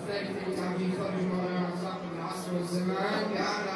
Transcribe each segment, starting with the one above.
الثالث لتعجيل فرج مولانا صاحب العصر والزمان بأعلى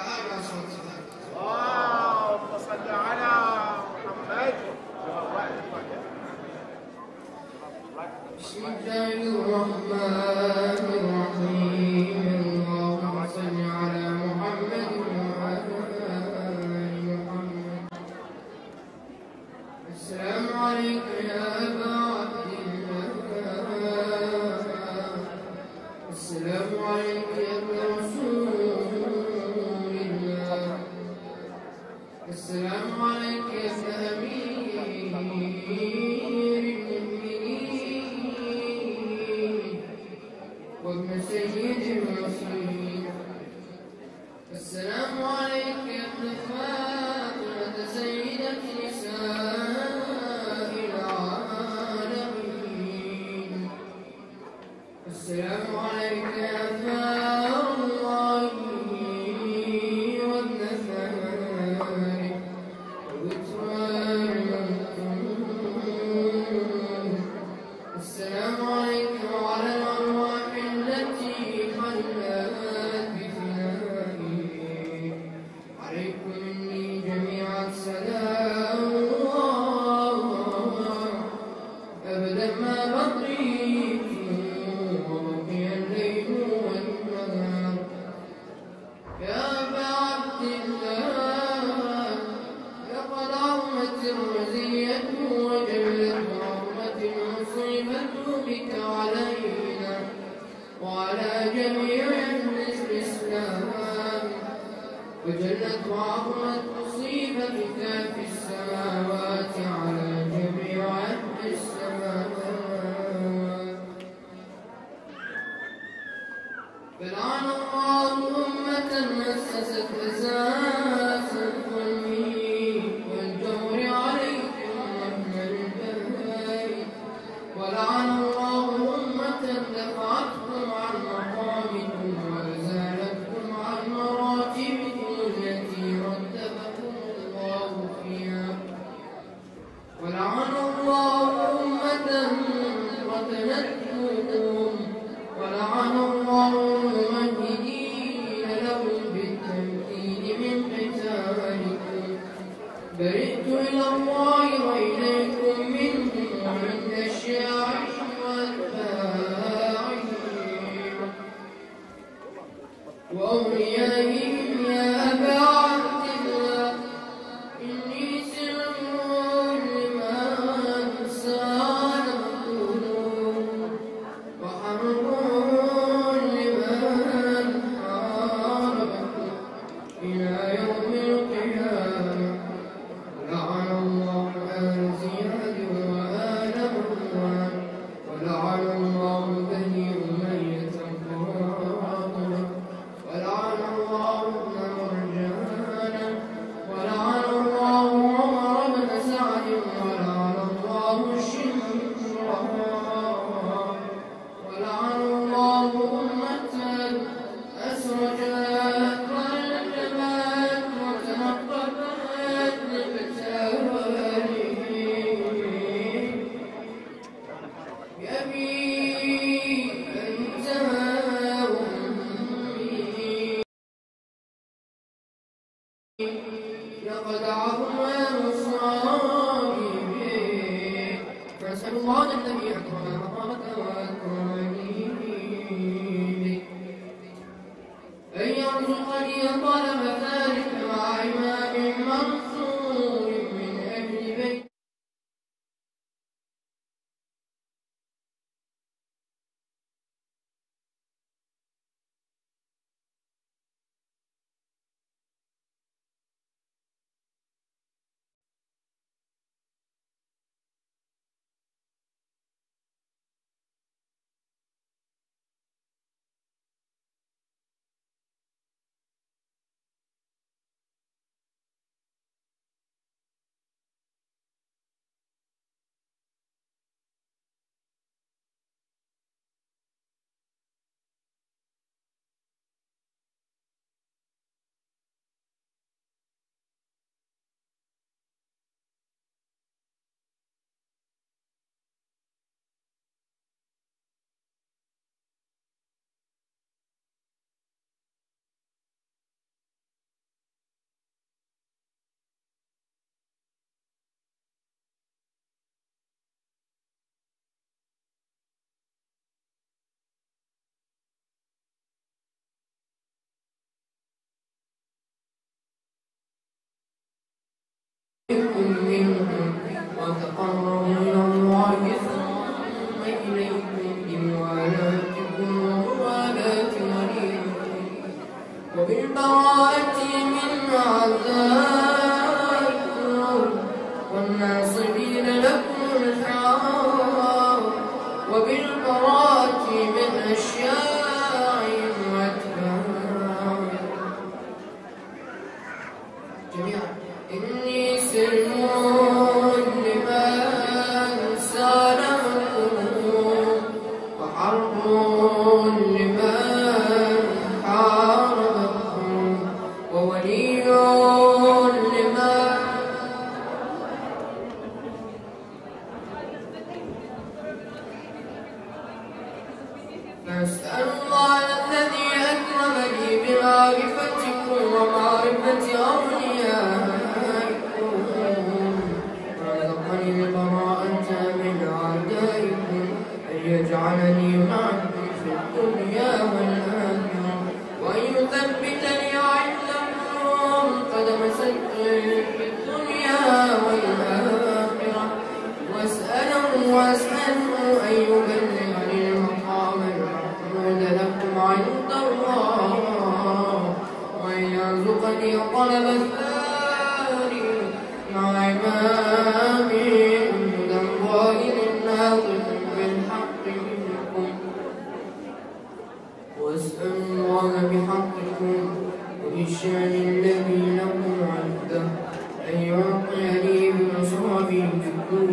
ينفقون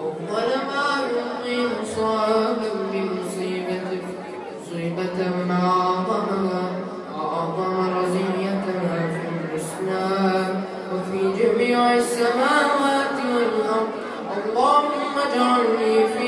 أو طلما السماوات والأرض. اللهم اجعلني في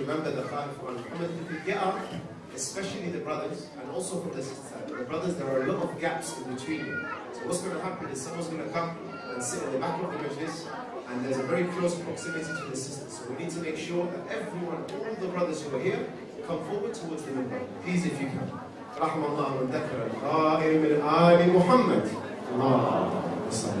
remember the fact from Muhammad, if you get up, especially the brothers, and also from the sisters, the brothers, there are a lot of gaps in between them. So what's going to happen is someone's going to come and sit in the back of the majlis, and there's a very close proximity to the sisters. So we need to make sure that everyone, all the brothers who are here, come forward towards the minbar. Please, if you can. رحم الله من ذكر القائم آل محمد اللهم صل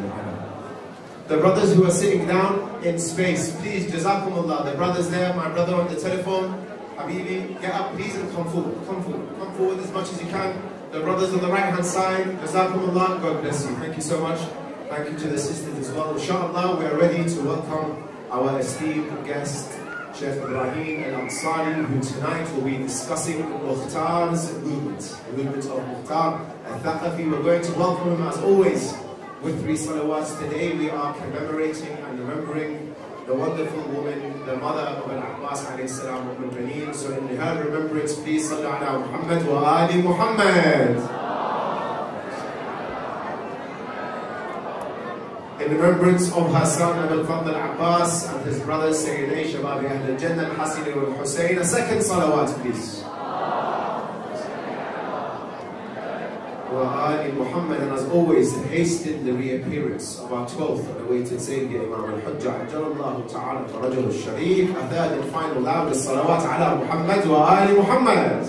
the brothers who are sitting down in space, please, Jazakumullah. The brothers there, my brother on the telephone, Habibi, get up please and come forward. Come forward. Come forward as much as you can. The brothers on the right hand side, Jazakumullah. God bless you. Thank you so much. Thank you to the sisters as well. Inshallah, we are ready to welcome our esteemed guest, Sheikh Ibrahim Al Ansari, who tonight will be discussing Mukhtar's movement, the movement of Mukhtar Al Thaqafi. We're going to welcome him as always with three salawats. Today we are commemorating and remembering the wonderful woman, the mother of Al-Abbas alayhi salam Umm al-Baneen. So in her remembrance, please salli ala Muhammad wa ali Muhammad. In remembrance of her son Abul Fadl al-Abbas and his brother Sayyidina Shabab Ahl al-Jannah al-Hasan al-Hussein. A second salawat please. وآل Muhammad and as always hasten the reappearance of our 12th and awaited Sayyidi Imam al-Hujjah عجل الله تعالى فرجه الشريف a third and final loud الصلوات على محمد وآل محمد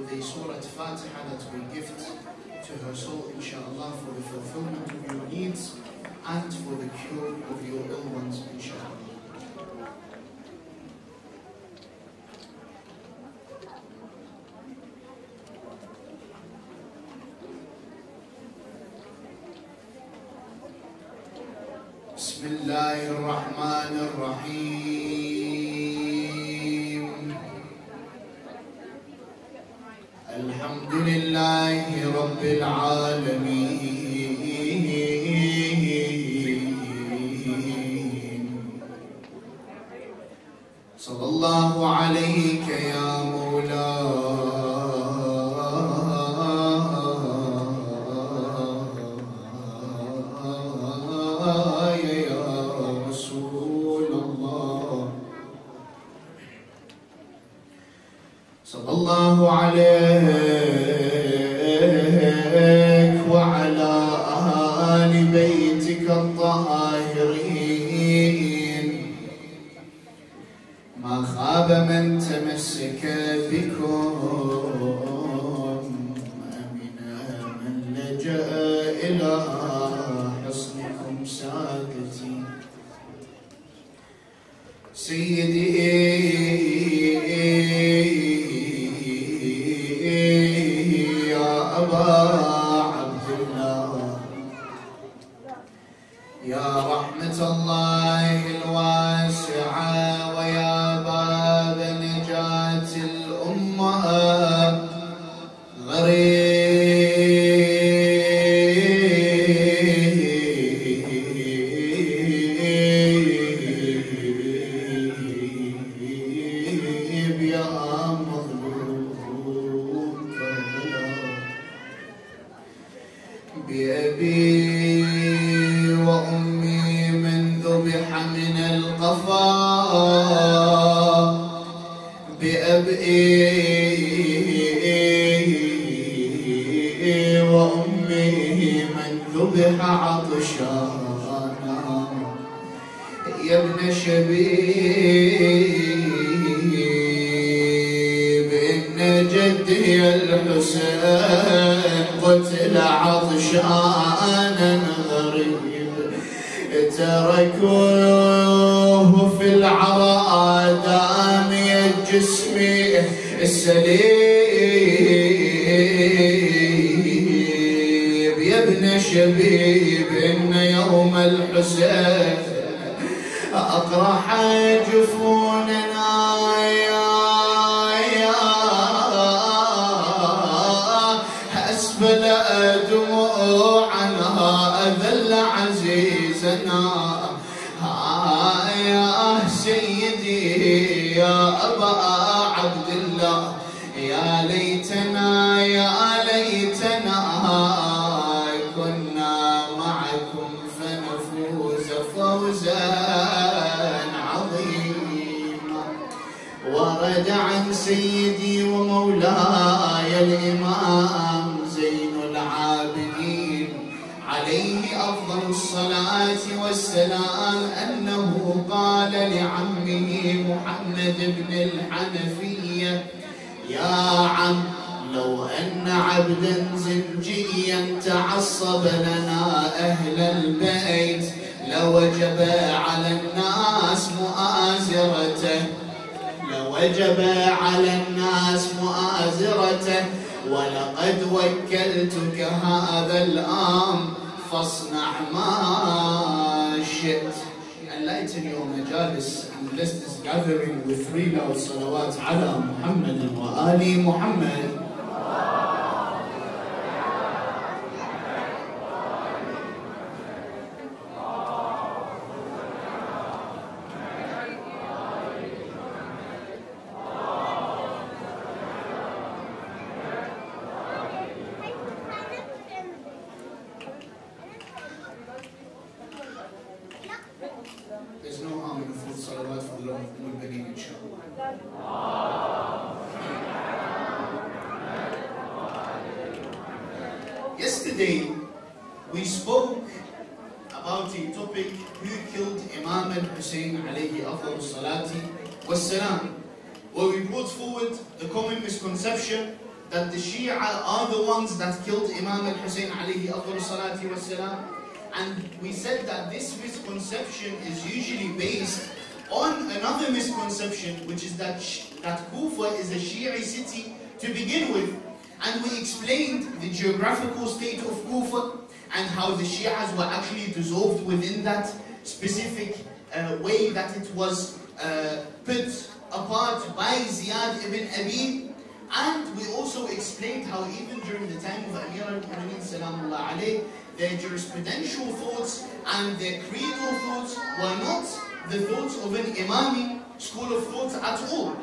With a Surah Fatiha that we gift to her soul, inshallah, for the fulfillment of your needs and for the cure of your ailments, inshallah. بأبي We spoke about a topic who killed Imam al-Hussein alayhi salati wassalam, where we brought forward the common misconception that the Shia are the ones that killed Imam al-Hussein alayhi salati wassalam. And we said that this misconception is usually based on another misconception, which is that, that Kufa is a Shia city to begin with. And we explained the geographical state of Kufa and how the Shias were actually dissolved within that specific uh, way that it was uh, put apart by Ziyad ibn Abih. And we also explained how even during the time of Amir al-Mu'mineen salamullah alayh, their jurisprudential thoughts and their creedal thoughts were not the thoughts of an imami school of thought at all.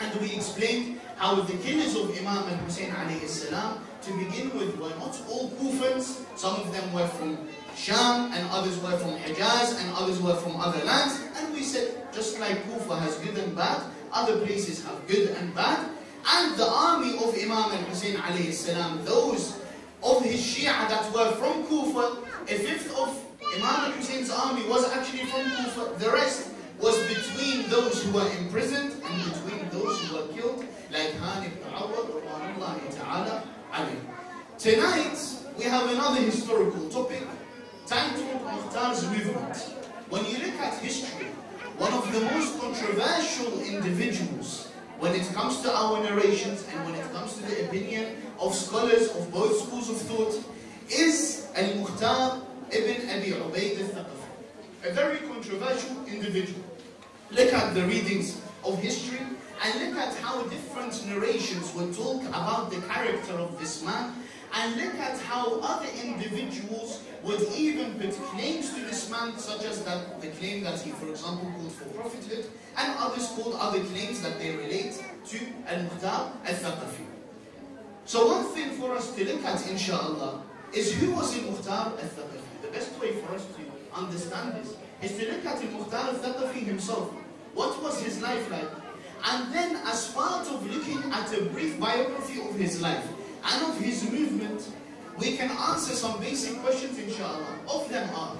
And we explained how the killers of Imam al-Hussein alayhi salam, to begin with, were not all Kufans. Some of them were from Sham, and others were from Hijaz, and others were from other lands. And we said, just like Kufa has good and bad, other places have good and bad. And the army of Imam al-Hussein alayhi salam, those of his Shia that were from Kufa, a fifth of Imam al-Hussein's army was actually from Kufa. The rest was between those who were imprisoned and between those who were killed, like ta'ala. Tonight, we have another historical topic titled Mukhtar's movement. When you look at history, one of the most controversial individuals when it comes to our narrations and when it comes to the opinion of scholars of both schools of thought is Al-Mukhtar ibn Abi Ubaid al-Thaqafi. A very controversial individual. Look at the readings of history and look at how different narrations will talk about the character of this man and look at how other individuals would even put claims to this man, such as that the claim that he, for example, called for prophethood, and others called other claims that they relate to Al-Mukhtar al-Thaqafi. So one thing for us to look at, inshallah, is who was Al-Mukhtar al-Thaqafi. The best way for us to understand this is to look at Al-Mukhtar al-Thaqafi himself. What was his life like? And then as part of looking at a brief biography of his life, and of his movement, we can answer some basic questions inshallah. Of them are,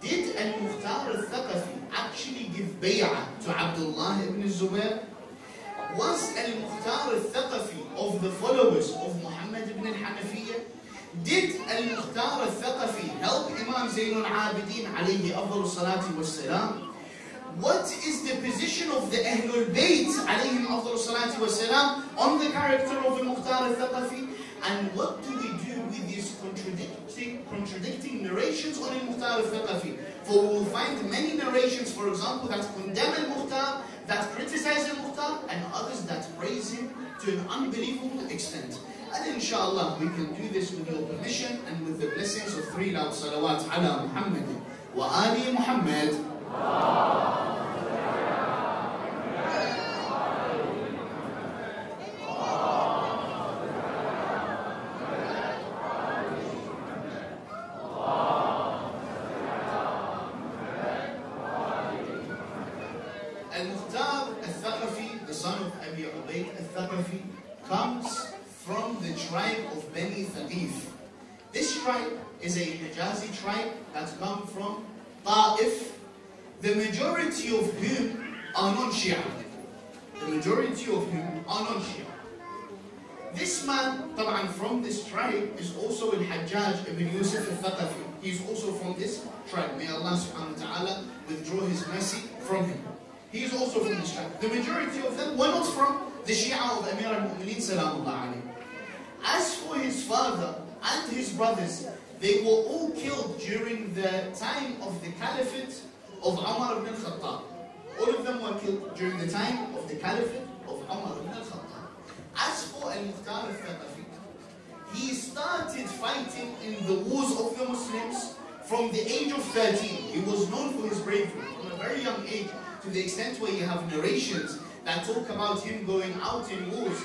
did Al-Mukhtar al-Thaqafi actually give bay'ah to Abdullah ibn Zubair? Was Al-Mukhtar al-Thaqafi of the followers of Muhammad ibn al-Hanafiyyah? Did Al-Mukhtar al-Thaqafi help Imam Zayn al-Abidin alayhi afdal salati was salam? What is the position of the Ahlul Bayt on the character of Al-Mukhtar al-Thaqafi? And what do we do with these contradicting, contradicting narrations on Al-Mukhtar al-Thaqafi? For we will find many narrations, for example, that condemn Al-Mukhtar, that criticize Al-Mukhtar, and others that praise him to an unbelievable extent. And inshallah, we can do this with your permission and with the blessings of three loud salawat ala Muhammad wa ali Muhammad. Al-Mukhtar al-Thaqafi, the son of Abi Ubaid al-Thaqafi, comes from the tribe of Bani Thaqif. This tribe is a Hijazi tribe that come from Ta'if, the majority of whom are non-Shia. The majority of whom are non-Shia. This man, طبعا from this tribe, is also Al-Hajjaj ibn Yusuf al-Thaqafi. He's also from this tribe. May Allah subhanahu wa ta'ala withdraw his mercy from him. He is also from this tribe. The majority of them were not from the Shia of Amir al-Mu'mineen salamullah alayhi. As for his father and his brothers, they were all killed during the time of the caliphate of Umar ibn al-Khattab. All of them were killed during the time of the caliphate of Umar ibn al-Khattab. As for Al-Mukhtar al-Thaqafi, he started fighting in the wars of the Muslims from the age of 13. He was known for his bravery from a very young age to the extent where you have narrations that talk about him going out in wars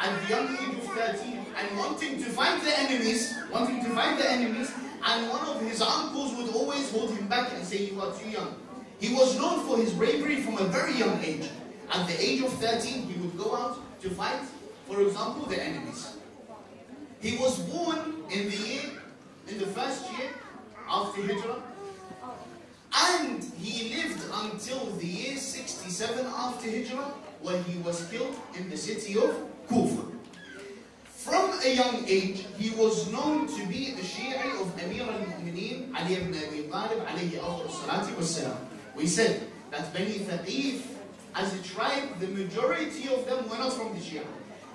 at the young age of 13 and wanting to fight the enemies, wanting to fight the enemies, and one of his uncles would always hold him back and say, You are too young. He was known for his bravery from a very young age. At the age of 13, he would go out to fight, for example, the enemies. He was born in the year, in the first year after Hijrah, and he lived until the year 67 after Hijrah, when he was killed in the city of Kufa. From a young age, he was known to be a Shi'i of Amir al-Mu'mineen, Ali ibn Abi Talib, alayhi salatu wassalam. We said that Bani Thaqif, as a tribe, the majority of them were not from the Shia.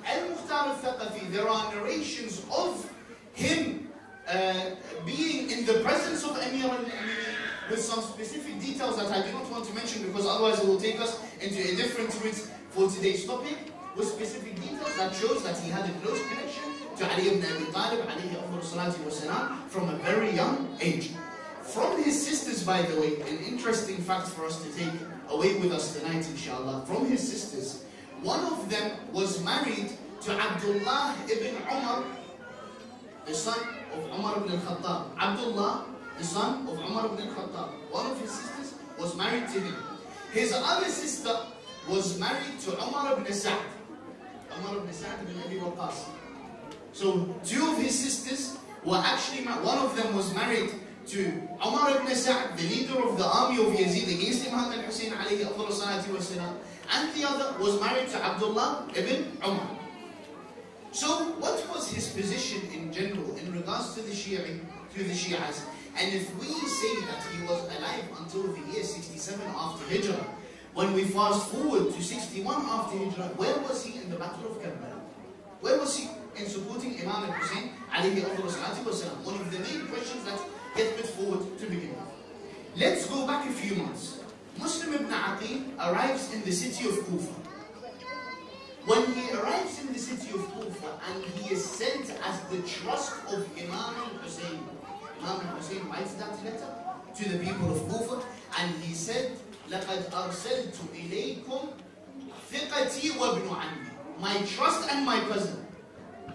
Al-Mukhtar al-Thaqafi, there are narrations of him uh, being in the presence of Amir al-Mu'mineen with some specific details that I do not want to mention because otherwise it will take us into a different route for today's topic. With specific details that shows that he had a close connection to Ali ibn Abi Talib wasalam, from a very young age. From his sisters, by the way, an interesting fact for us to take away with us tonight, inshallah. From his sisters, one of them was married to Abdullah ibn Umar, the son of Umar ibn al-Khattab. Abdullah, the son of Umar ibn al-Khattab. One of his sisters was married to him. His other sister was married to Umar ibn Sa'd. Umar ibn Sa'd ibn Abi. So two of his sisters were actually, one of them was married to Umar ibn Sa'd, the leader of the army of Yazid against Imam al-Hussein alayhi salatu wasalam. And the other was married to Abdullah ibn Umar. So what was his position in general in regards to the Shia, to the Shias? And if we say that he was alive until the year 67 after Hijrah, when we fast forward to 61 after Hijrah, where was he in the Battle of Karbala? Where was he in supporting Imam al-Hussein? One of the main questions that get put forward to begin with. Let's go back a few months. Muslim ibn arrives in the city of Kufa. When he arrives in the city of Kufa and he is sent as the trust of Imam al-Hussein, Imam al-Hussein writes that letter to the people of Kufa and he said, لَقَدْ أَرْسَلْتُ إِلَيْكُمْ ثِقَتِي وَابْنُ عَمِّي My trust and my cousin.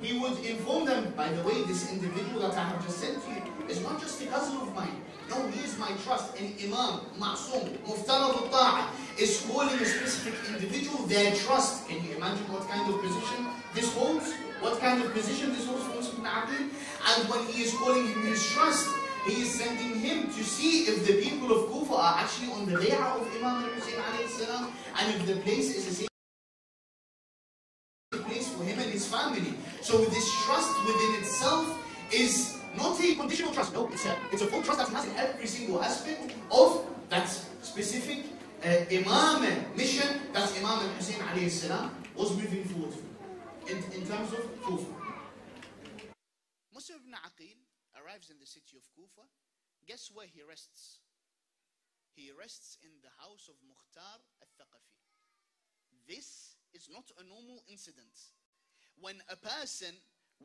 He would inform them, by the way, this individual that I have just sent to you is not just a cousin of mine. No, he is my trust. An imam, ma'soom, muftarad al-ta'a, is calling a specific individual their trust. Can you imagine what kind of position this holds? What kind of position this holds for Muslim Aqil? And when he is calling him his trust, he is sending him to see if the people of Kufa are actually on the bay'ah of Imam al-Hussein and if the place is the same place for him and his family. So this trust within itself is not a conditional trust. No, it's a, it's a full trust that he has in every single aspect of that specific uh, Imam mission that Imam al-Hussein was moving forward in, in terms of Kufa. Muslim ibn Aqil arrives in the city of Kufa. Where he rests? He rests in the house of Mukhtar al-Thaqafi. This is not a normal incident. When a person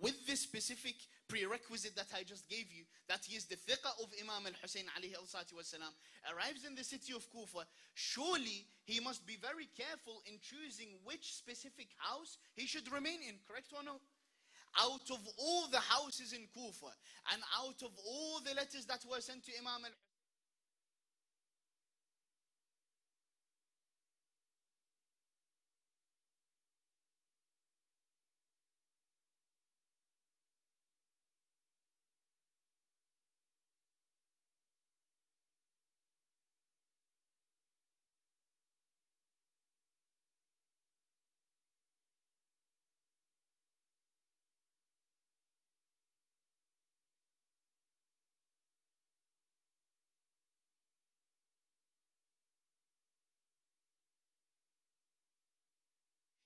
with this specific prerequisite that I just gave you, that he is the thiqah of Imam al-Hussein alayhi wasalam, arrives in the city of Kufa, surely he must be very careful in choosing which specific house he should remain in, correct or no? Out of all the houses in Kufa, and out of all the letters that were sent to Imam al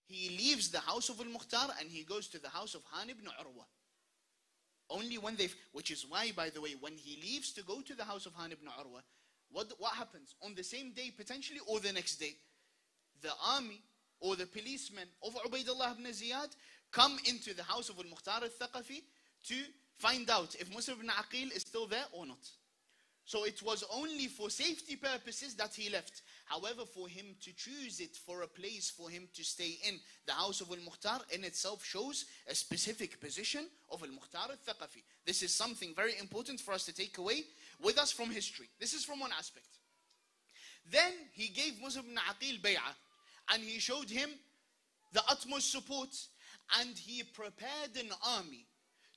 he leaves the house of al-Mukhtar and he goes to the house of Hani ibn Urwa. Only when they, which is why, by the way, when he leaves to go to the house of Hani ibn Urwa, what, what happens? On the same day, potentially, or the next day, the army or the policemen of Ubaidullah ibn Ziyad come into the house of al-Mukhtar al-Thaqafi to find out if Muslim ibn Aqil is still there or not. So it was only for safety purposes that he left. However, for him to choose it for a place for him to stay in, the house of Al-Mukhtar in itself shows a specific position of Al-Mukhtar al-Thaqafi. This is something very important for us to take away with us from history. This is from one aspect. Then he gave Muslim ibn Aqil bay'ah and he showed him the utmost support and he prepared an army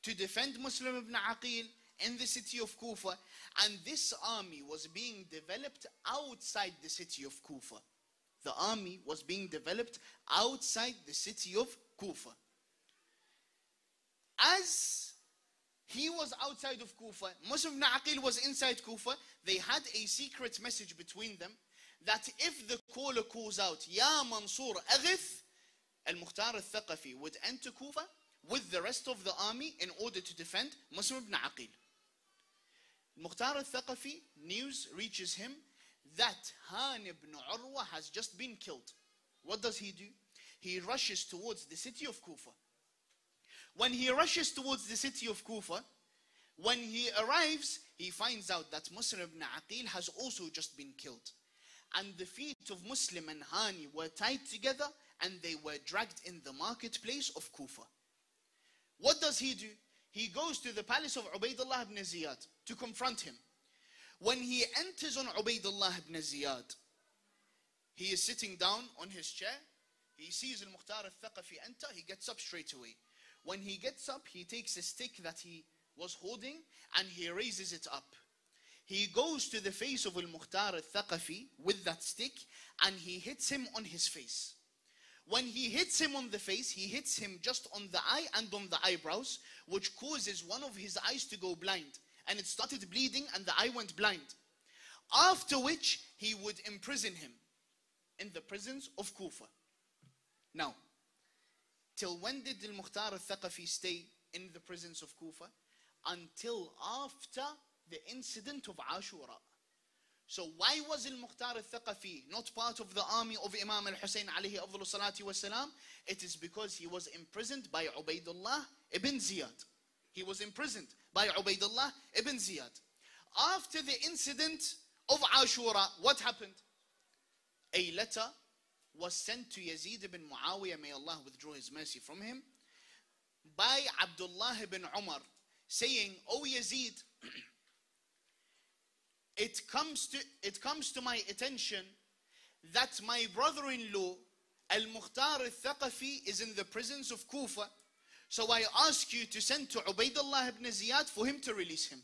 to defend Muslim ibn Aqil in the city of Kufa, and this army was being developed outside the city of Kufa. The army was being developed outside the city of Kufa. As he was outside of Kufa, Muslim ibn Aqil was inside Kufa, they had a secret message between them that if the caller calls out, Ya Mansur Aghith, Al-Mukhtar al-Thaqafi would enter Kufa with the rest of the army in order to defend Muslim ibn Aqil. Mukhtar al-Thaqafi, news reaches him that Hani ibn Urwa has just been killed. What does he do? he rushes towards the city of Kufa. When he rushes towards the city of Kufa, when he arrives, he finds out that Muslim ibn Aqil has also just been killed. And the feet of Muslim and Hani were tied together and they were dragged in the marketplace of Kufa. What does he do? He goes to the palace of Ubaidullah ibn Ziyad to confront him. When he enters on Ubaidullah ibn Ziyad, he is sitting down on his chair. He sees Al-Mukhtar al-Thaqafi enter. He gets up straight away. When he gets up, he takes a stick that he was holding and he raises it up. He goes to the face of Al-Mukhtar al-Thaqafi with that stick and he hits him on his face. When he hits him on the face, he hits him just on the eye and on the eyebrows, which causes one of his eyes to go blind. And it started bleeding and the eye went blind. After which, he would imprison him in the prisons of Kufa. Now, till when did Al-Mukhtar al-Thaqafi stay in the prisons of Kufa? Until after the incident of Ashura. So why was al-Mukhtar al-Thaqafi not part of the army of Imam al-Hussein alayhi salati wasalam? It is because he was imprisoned by Ubaidullah ibn Ziyad. He was imprisoned by Ubaidullah ibn Ziyad. After the incident of Ashura, what happened? A letter was sent to Yazid ibn Muawiyah, may Allah withdraw his mercy from him, by Abdullah ibn Umar, saying, O Yazid, it comes to it comes to my attention that my brother-in-law Al-Mukhtar al-Thaqafi is in the prisons of Kufa. So I ask you to send to Ubaidullah ibn Ziyad for him to release him.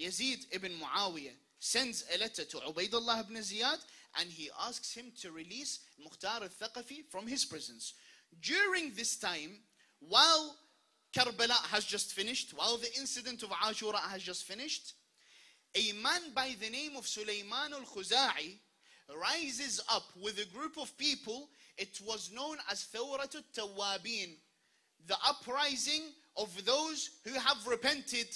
Yazid ibn Muawiyah sends a letter to Ubaidullah ibn Ziyad and he asks him to release Mukhtar al-Thaqafi from his prisons. During this time, while Karbala has just finished, while the incident of Ashura has just finished, a man by the name of Sulaiman al-Khuza'i rises up with a group of people. It was known as Thawrat al-Tawabin, the uprising of those who have repented.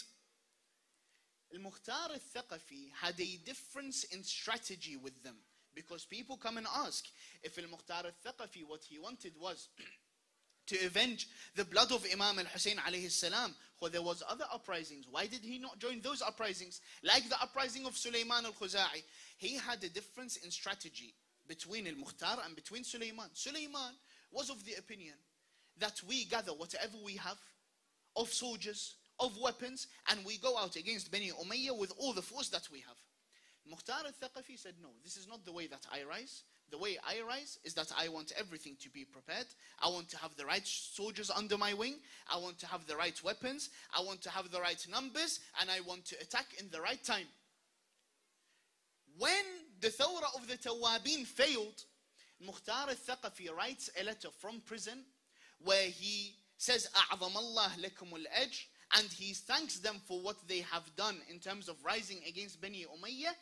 Al-Mukhtar al-Thaqafi had a difference in strategy with them because people come and ask if Al-Mukhtar al-Thaqafi what he wanted was to avenge the blood of Imam al-Hussein alayhi salam. Well, there was other uprisings. Why did he not join those uprisings? Like the uprising of Sulaiman al-Khuza'i. He had a difference in strategy between al-Mukhtar and between Sulaiman. Sulaiman was of the opinion that we gather whatever we have of soldiers, of weapons, and we go out against Bani Umayyah with all the force that we have. Mukhtar al-Thaqafi said, no, this is not the way that I rise. The way I rise is that I want everything to be prepared. I want to have the right soldiers under my wing. I want to have the right weapons. I want to have the right numbers. And I want to attack in the right time. When the Thawra of the Tawabin failed, Mukhtar al-Thaqafi writes a letter from prison where he says, أعظم الله لكم الأجر, and he thanks them for what they have done in terms of rising against Bani Umayyah.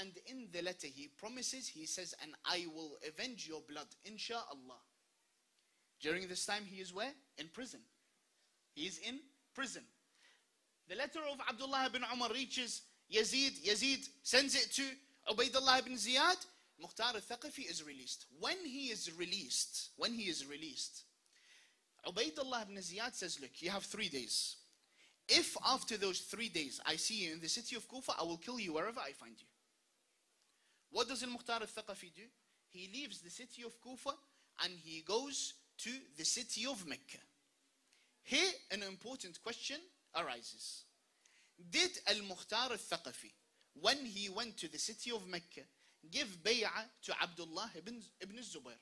And in the letter, he promises, he says, and I will avenge your blood, insha'Allah. During this time, he is where? In prison. He is in prison. The letter of Abdullah ibn Umar reaches Yazid. Yazid sends it to Ubaidullah ibn Ziyad. Mukhtar al-Thaqafi is released. When he is released, when he is released, Ubaidullah ibn Ziyad says, look, you have three days. If after those three days I see you in the city of Kufa, I will kill you wherever I find you. What does Al-Mukhtar al-Thaqafi do? He leaves the city of Kufa and he goes to the city of Mecca. Here an important question arises. Did Al-Mukhtar al-Thaqafi, when he went to the city of Mecca, give bay'ah to Abdullah ibn, ibn Zubair?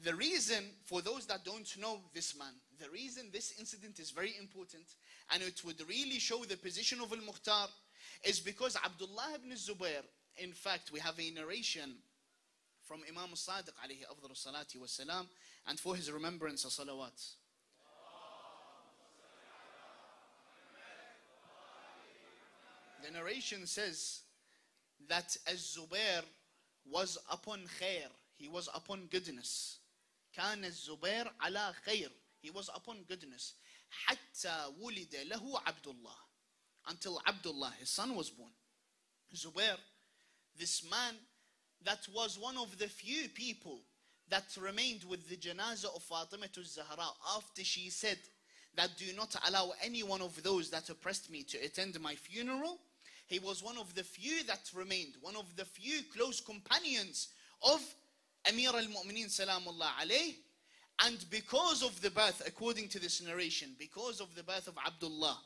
The reason, for those that don't know this man, the reason this incident is very important and it would really show the position of Al-Mukhtar is because Abdullah ibn Zubair in fact, we have a narration from Imam Sadiq alayhi afdal salati wasalam and for his remembrance of salawat. The narration says that Az-Zubair was upon khair. He was upon goodness. كان الزبير على خير. He was upon goodness. حتى ولد له عبد الله. Until Abdullah, his son, was born. Zubair this man that was one of the few people that remained with the janazah of Fatima to Zahra after she said that do not allow any one of those that oppressed me to attend my funeral. He was one of the few that remained, one of the few close companions of Amir al-Mu'mineen salamullah alayh. And because of the birth, according to this narration, because of the birth of Abdullah,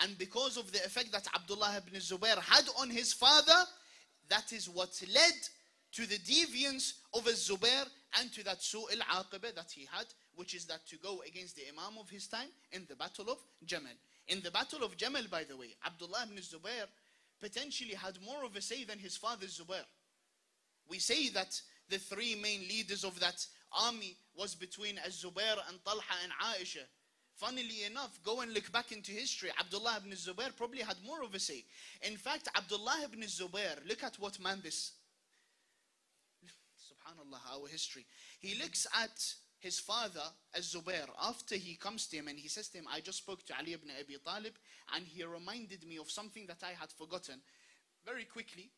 and because of the effect that Abdullah ibn Zubair had on his father, that is what led to the deviance of Zubair and to that su'il aqibah that he had, which is that to go against the Imam of his time in the Battle of Jamal. In the Battle of Jamal, by the way, Abdullah ibn Zubair potentially had more of a say than his father Zubair. We say that the three main leaders of that army was between Az-Zubair and Talha and Aisha. Funnily enough, go and look back into history. Abdullah ibn Zubair probably had more of a say. In fact, Abdullah ibn Zubair, look at what man this. Subhanallah, our history. He looks at his father, Az-Zubair, after he comes to him and he says to him, I just spoke to Ali ibn Abi Talib and he reminded me of something that I had forgotten. Very quickly,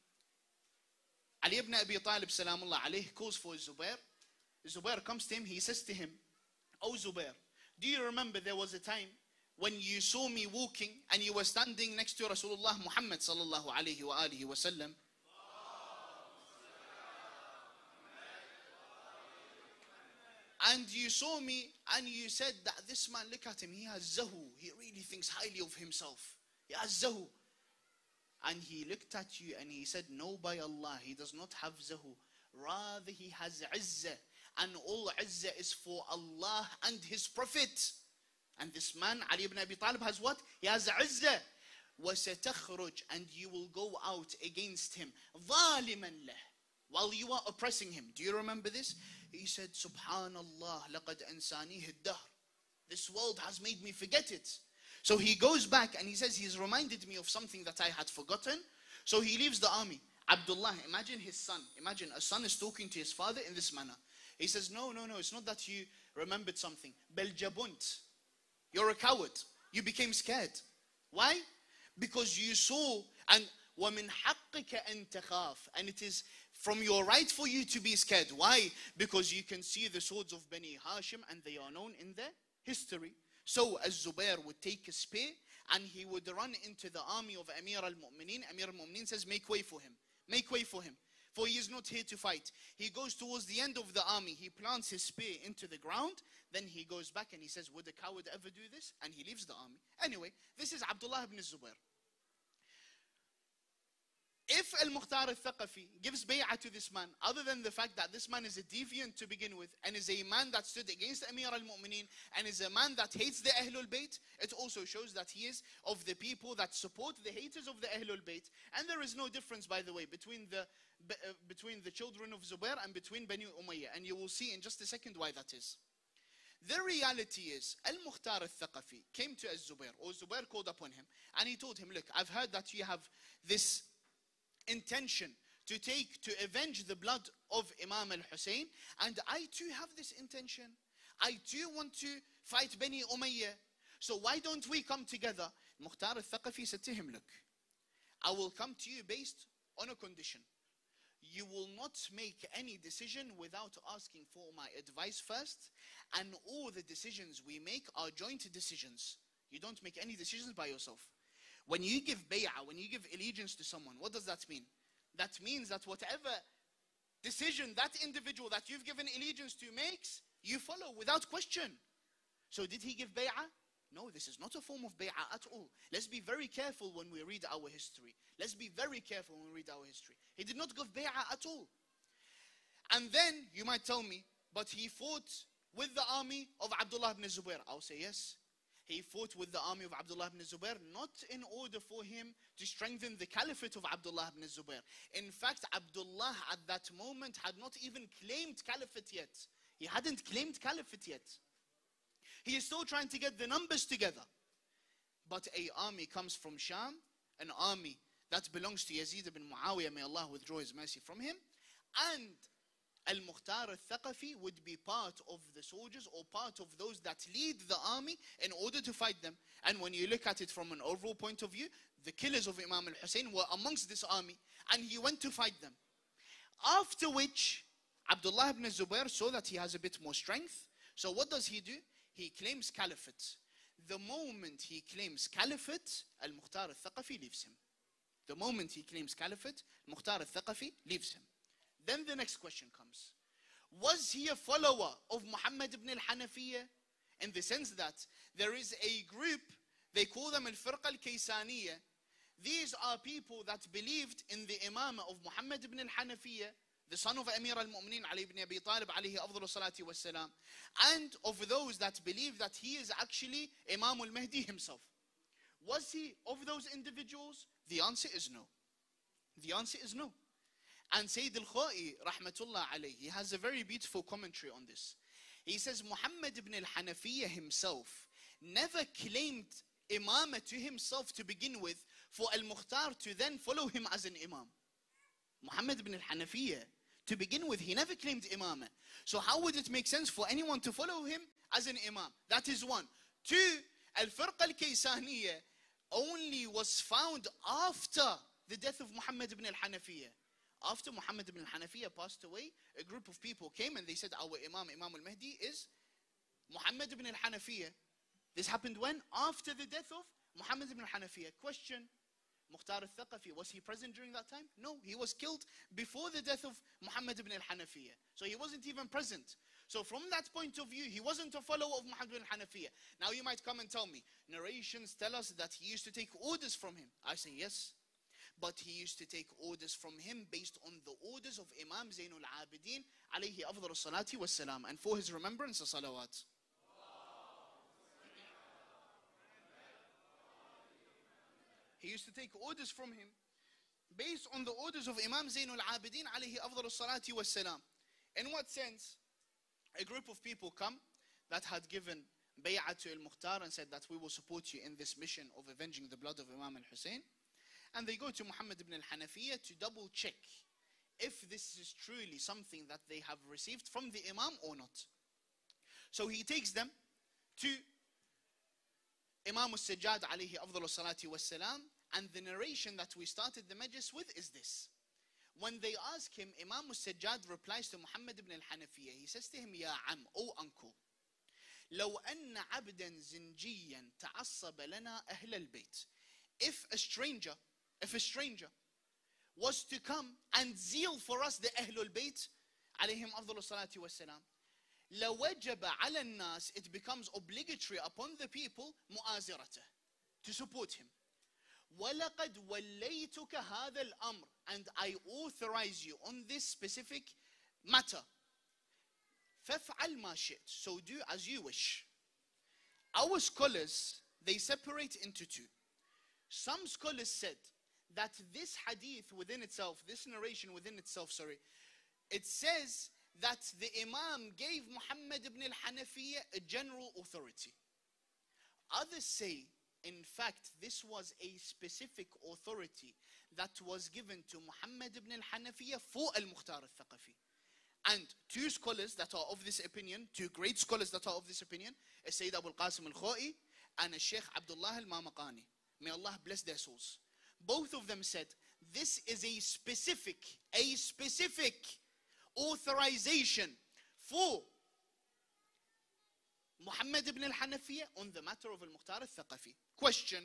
Ali ibn Abi Talib, salamullah alayh, calls for Zubair. Zubair comes to him, he says to him, Oh Zubair, do you remember there was a time when you saw me walking and you were standing next to Rasulullah Muhammad sallallahu alayhi wa alihi wa sallam? And you saw me and you said that this man, look at him, he has zahu. He really thinks highly of himself. He has zahu. And he looked at you and he said, No, by Allah, he does not have zahu. Rather, he has izzah. And all izzah is for Allah and His Prophet. And this man, Ali ibn Abi Talib, has what? He has izzah. وستخرج and you will go out against him ظالما له while you are oppressing him. Do you remember this? He said, Subhanallah, لقد أنسانيه الدهر. This world has made me forget it. So he goes back and he says, He's reminded me of something that I had forgotten. So he leaves the army. Abdullah, imagine his son. Imagine a son is talking to his father in this manner. He says, No, no, no, it's not that you remembered something. Beljabunt. You're a coward. You became scared. Why? Because you saw and وَمِنْ حَقِّكَ أَن تَخَافْ And it is from your right for you to be scared. Why? Because you can see the swords of Bani Hashim and they are known in their history. So as Zubair would take a spear and he would run into the army of Amir al-Mu'mineen. Amir al-Mu'mineen says, make way for him. Make way for him. For he is not here to fight. He goes towards the end of the army. He plants his spear into the ground. Then he goes back and he says, would a coward ever do this? And he leaves the army. Anyway, this is Abdullah ibn Zubair. If Al-Mukhtar al-Thaqafi gives bay'ah to this man, other than the fact that this man is a deviant to begin with, and is a man that stood against Amir al-Mu'mineen, and is a man that hates the Ahlul Bayt, it also shows that he is of the people that support the haters of the Ahlul Bayt. And there is no difference, by the way, between the, uh, between the children of Zubair and between Bani Umayyah. And you will see in just a second why that is. The reality is, Al-Mukhtar al-Thaqafi came to Az-Zubair, or Zubair called upon him, and he told him, look, I've heard that you have this intention to take to avenge the blood of Imam al Hussein, and I too have this intention. I too want to fight Bani Umayyah. So why don't we come together? Mukhtar al Thaqafi said to him, Look, I will come to you based on a condition. You will not make any decision without asking for my advice first, and all the decisions we make are joint decisions. You don't make any decisions by yourself. When you give bay'ah, when you give allegiance to someone, what does that mean? That means that whatever decision that individual that you've given allegiance to makes, you follow without question. So did he give bay'ah? No, this is not a form of bay'ah at all. Let's be very careful when we read our history. Let's be very careful when we read our history. He did not give bay'ah at all. And then you might tell me, but he fought with the army of Abdullah ibn Zubair. I'll say yes. He fought with the army of Abdullah ibn Zubair not in order for him to strengthen the caliphate of Abdullah ibn Zubair. In fact, Abdullah at that moment had not even claimed caliphate yet. He hadn't claimed caliphate yet. He is still trying to get the numbers together. But a army comes from Sham, an army that belongs to Yazid ibn Muawiyah, may Allah withdraw his mercy from him, and Al-Mukhtar al-Thaqafi would be part of the soldiers or part of those that lead the army in order to fight them. And when you look at it from an overall point of view, the killers of Imam al-Hussein were amongst this army and he went to fight them. After which, Abdullah ibn Zubair saw that he has a bit more strength. So what does he do? He claims caliphate. The moment he claims caliphate, Al-Mukhtar al-Thaqafi leaves him. The moment he claims caliphate, Mukhtar al-Thaqafi leaves him. Then the next question comes. Was he a follower of Muhammad ibn al-Hanafiyyah? In the sense that there is a group, they call them al-Firqa al-Kaysaniyah. These are people that believed in the Imam of Muhammad ibn al-Hanafiyyah, the son of Amir al-Mu'mineen Ali ibn Abi Talib alayhi afdal salati wassalam, and of those that believe that he is actually Imam al-Mahdi himself. Was he of those individuals? The answer is no. The answer is no. And Sayyid al-Khoi, rahmatullah alayhi, has a very beautiful commentary on this. He says Muhammad ibn al-Hanafiyyah himself never claimed imamah to himself to begin with for al-Mukhtar to then follow him as an imam. Muhammad ibn al-Hanafiyyah, to begin with, he never claimed imamah. So how would it make sense for anyone to follow him as an imam? That is one. Two, al-Firqa al-Kaysaniyah only was found after the death of Muhammad ibn al-Hanafiyyah. After Muhammad ibn al-Hanafiyyah passed away, a group of people came and they said, Our Imam, Imam al-Mahdi is Muhammad ibn al-Hanafiyyah. This happened when? After the death of Muhammad ibn al-Hanafiyyah. Question, Mukhtar al-Thaqafi, was he present during that time? No, he was killed before the death of Muhammad ibn al-Hanafiyyah. So he wasn't even present. So from that point of view, he wasn't a follower of Muhammad ibn al-Hanafiyyah. Now you might come and tell me, narrations tell us that he used to take orders from him. I say yes. But he used to take orders from him based on the orders of Imam Zainul Abidin alayhi afdal salati wassalam and for his remembrance of salawat. He used to take orders from him based on the orders of Imam Zainul Abidin alayhi afdal salati wassalam. In what sense? A group of people come that had given bay'ah to al-Mukhtar and said that we will support you in this mission of avenging the blood of Imam al-Hussein And they go to Muhammad ibn al-Hanafiyyah to double check if this is truly something that they have received from the Imam or not. So he takes them to Imam al-Sajjad alayhi afdal salati wassalam and the narration that we started the majlis with is this. When they ask him, Imam al-Sajjad replies to Muhammad ibn al-Hanafiyyah. He says to him, Ya am, O uncle, لو أن عبدا زنجيا تعصب لنا أهل البيت. If a stranger, if a stranger was to come and zeal for us the Ahlul Bayt, عليهم أفضل الصلاة والسلام, لوجب على الناس, it becomes obligatory upon the people, مؤازرته, to support him. ولقد وليتك هذا الأمر and I authorize you on this specific matter. فافعل ما شئت. So do as you wish. Our scholars, they separate into two. Some scholars said that this hadith within itself, this narration within itself, sorry, it says that the Imam gave Muhammad ibn al-Hanafiyyah a general authority. Others say, in fact, this was a specific authority that was given to Muhammad ibn al-Hanafiyyah for al-Mukhtar al-Thaqafi. And two scholars that are of this opinion, two great scholars that are of this opinion, Sayyid Abu al-Qasim al-Khoi and Sheikh Abdullah al-Mamaqani. May Allah bless their souls. Both of them said, this is a specific, a specific authorization for Muhammad ibn al-Hanafiyyah on the matter of al-Mukhtar al-Thaqafi. Question,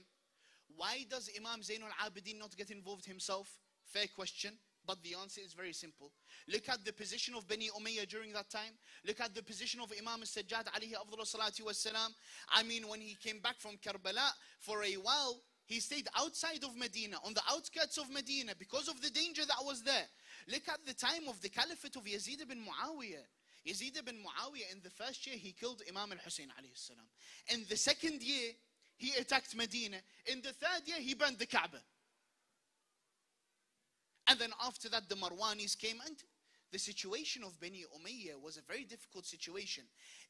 why does Imam Zainul Abidin not get involved himself? Fair question, but the answer is very simple. Look at the position of Bani Umayyah during that time. Look at the position of Imam al-Sajjad alayhi salati wassalam. I mean, when he came back from Karbala for a while, he stayed outside of Medina, on the outskirts of Medina, because of the danger that was there. Look at the time of the caliphate of Yazid ibn Muawiyah. Yazid ibn Muawiyah, in the first year, he killed Imam alayhi salam. In the second year, he attacked Medina. In the third year, he burned the Kaaba. And then after that, the Marwanis came and the situation of Bani Umayyah was a very difficult situation.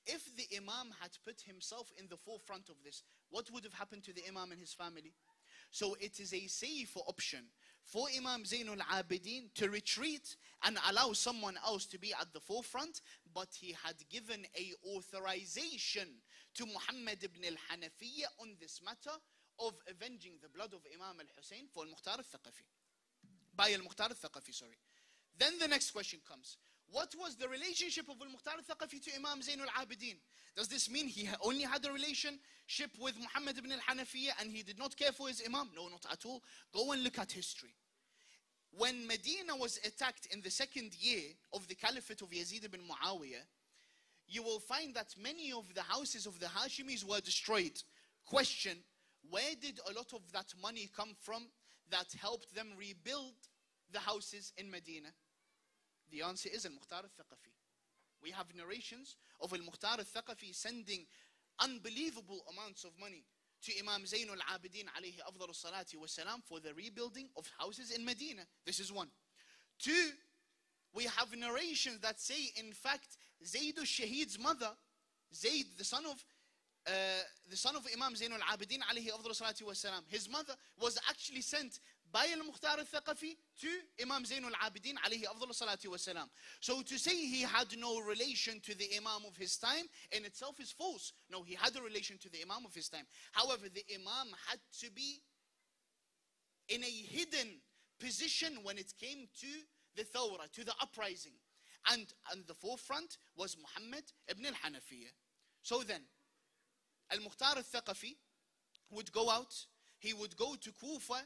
If the Imam had put himself in the forefront of this, what would have happened to the Imam and his family? So it is a safer option for Imam Zainul Abidin to retreat and allow someone else to be at the forefront, but he had given a authorization to Muhammad ibn al-Hanafiyyah on this matter of avenging the blood of Imam al-Hussein for al-Mukhtar al-Thaqafi. By al-Mukhtar al-Thaqafi, sorry. Then the next question comes. What was the relationship of Al-Mukhtar al-Thaqafi to Imam Zain al-Abidin? Does this mean he only had a relationship with Muhammad ibn al-Hanafiyyah and he did not care for his Imam? No, not at all. Go and look at history. When Medina was attacked in the second year of the Caliphate of Yazid ibn Muawiyah, you will find that many of the houses of the Hashimis were destroyed. Question Where did a lot of that money come from that helped them rebuild the houses in Medina? The answer is Al Mukhtar al Thaqafi. We have narrations of Al Mukhtar al Thaqafi sending unbelievable amounts of money to Imam Zain al Abidin alayhi afdal salati wa salam for the rebuilding of houses in Medina. This is one. Two, we have narrations that say, in fact, Zayd al-Shahid's mother, Zayd, the son of uh, the son of Imam Zain al-Abidin alayhi afdal salatu wasalam, his mother was actually sent by al-Mukhtar al-Thaqafi to Imam Zain al-Abidin alayhi afdal salatu wasalam. So to say he had no relation to the Imam of his time in itself is false. No, he had a relation to the Imam of his time. However, the Imam had to be in a hidden position when it came to the thawra, to the uprising. And on the forefront was Muhammad ibn al-Hanafiyyah. So then, Al-Mukhtar al-Thaqafi would go out, he would go to Kufa,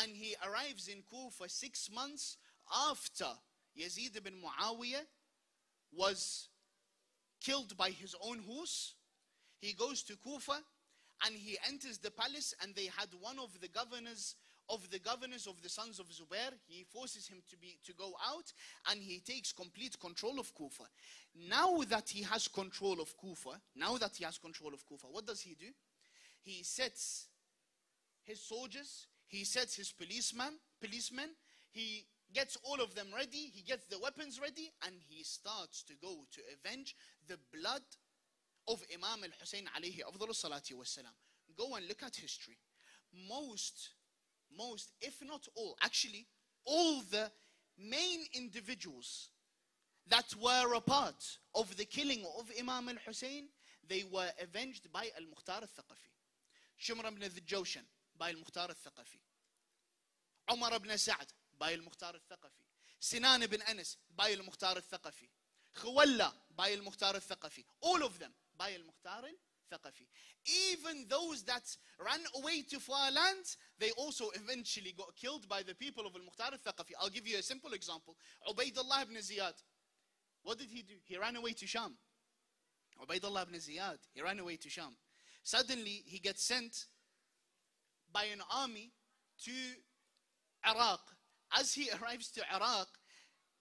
and he arrives in Kufa six months after Yazid ibn Muawiyah was killed by his own horse. He goes to Kufa and he enters the palace and they had one of the governors of the governors of the sons of Zubair. He forces him to be to go out and he takes complete control of Kufa. Now that he has control of Kufa, now that he has control of Kufa, what does he do? He sets his soldiers, he sets his policemen, policemen, he gets all of them ready, he gets the weapons ready, and he starts to go to avenge the blood of Imam al-Hussein alayhi afdal salati wassalam. Go and look at history. Most, most, if not all, actually, all the main individuals that were a part of the killing of Imam al-Hussein, they were avenged by al-Mukhtar al-Thaqafi. Shumr ibn al-Jawshan by al-Mukhtar al-Thaqafi. Umar ibn Sa'd by al-Mukhtar al-Thaqafi. Sinan ibn Anas by al-Mukhtar al-Thaqafi. Khawalla by al-Mukhtar al-Thaqafi. All of them by al-Mukhtar al-Thaqafi. Even those that ran away to far lands, they also eventually got killed by the people of al-Mukhtar al-Thaqafi. I'll give you a simple example. Ubaidullah ibn Ziyad. What did he do? He ran away to Sham. Ubaidullah ibn Ziyad. He ran away to Sham. Suddenly, he gets sent by an army to Iraq. As he arrives to Iraq,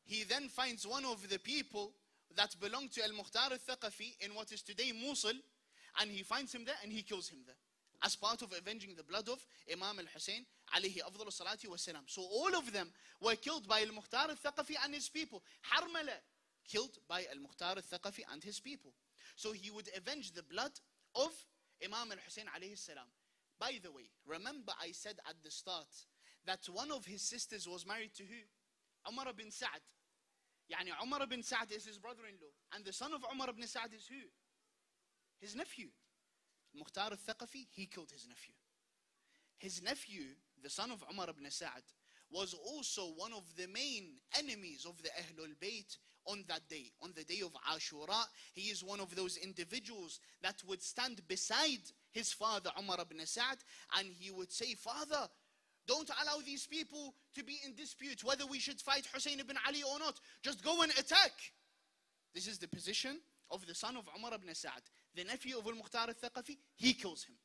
he then finds one of the people that belong to Al-Mukhtar al-Thaqafi in what is today Mosul, and he finds him there and he kills him there. As part of avenging the blood of Imam al-Hussein alayhi afdal salati wasalam. So all of them were killed by Al-Mukhtar al-Thaqafi and his people. Harmala, killed by Al-Mukhtar al-Thaqafi and his people. So he would avenge the blood of Imam al-Hussein alayhi salam. By the way, remember I said at the start that one of his sisters was married to who? Umar bin Sa'd. Yani Umar bin Sa'd is his brother-in-law. And the son of Umar bin Sa'd is who? His nephew. Mukhtar al-Thaqafi, he killed his nephew. His nephew, the son of Umar ibn Sa'd, was also one of the main enemies of the Ahlul Bayt on that day, on the day of Ashura. He is one of those individuals that would stand beside his father Umar ibn Sa'd and he would say, Father, don't allow these people to be in dispute whether we should fight Hussein ibn Ali or not. Just go and attack. This is the position of the son of Umar ibn Sa'd, the nephew of Al-Mukhtar al-Thaqafi. He kills him.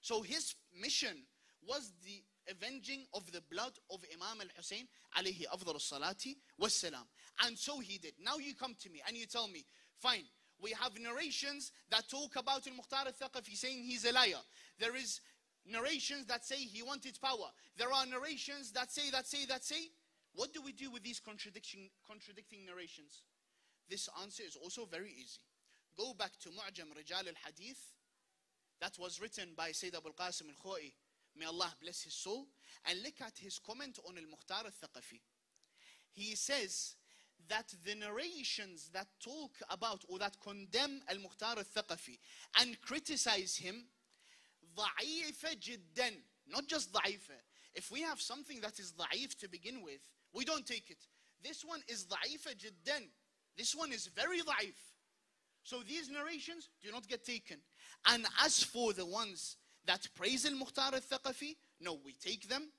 So his mission was the avenging of the blood of Imam al-Hussein alayhi afdal salati wassalam. And so he did. Now you come to me and you tell me, fine, we have narrations that talk about al-Mukhtar al-Thaqafi saying he's a liar. There is narrations that say he wanted power. There are narrations that say, that say, that say. What do we do with these contradiction, contradicting narrations? This answer is also very easy. Go back to Mu'jam Rijal al-Hadith that was written by Sayyid Abu al-Qasim al-Khoi. May Allah bless his soul. And look at his comment on al-Mukhtar al-Thaqafi. He says that the narrations that talk about or that condemn al-Mukhtar al-Thaqafi and criticize him ضعيفة جدا not just ضعيفة if we have something that is ضعيف to begin with we don't take it This one is ضعيفة جدا. This one is very ضعيف. So these narrations do not get taken. And as for the ones that praise al-Mukhtar al-Thaqafi, no, we take them.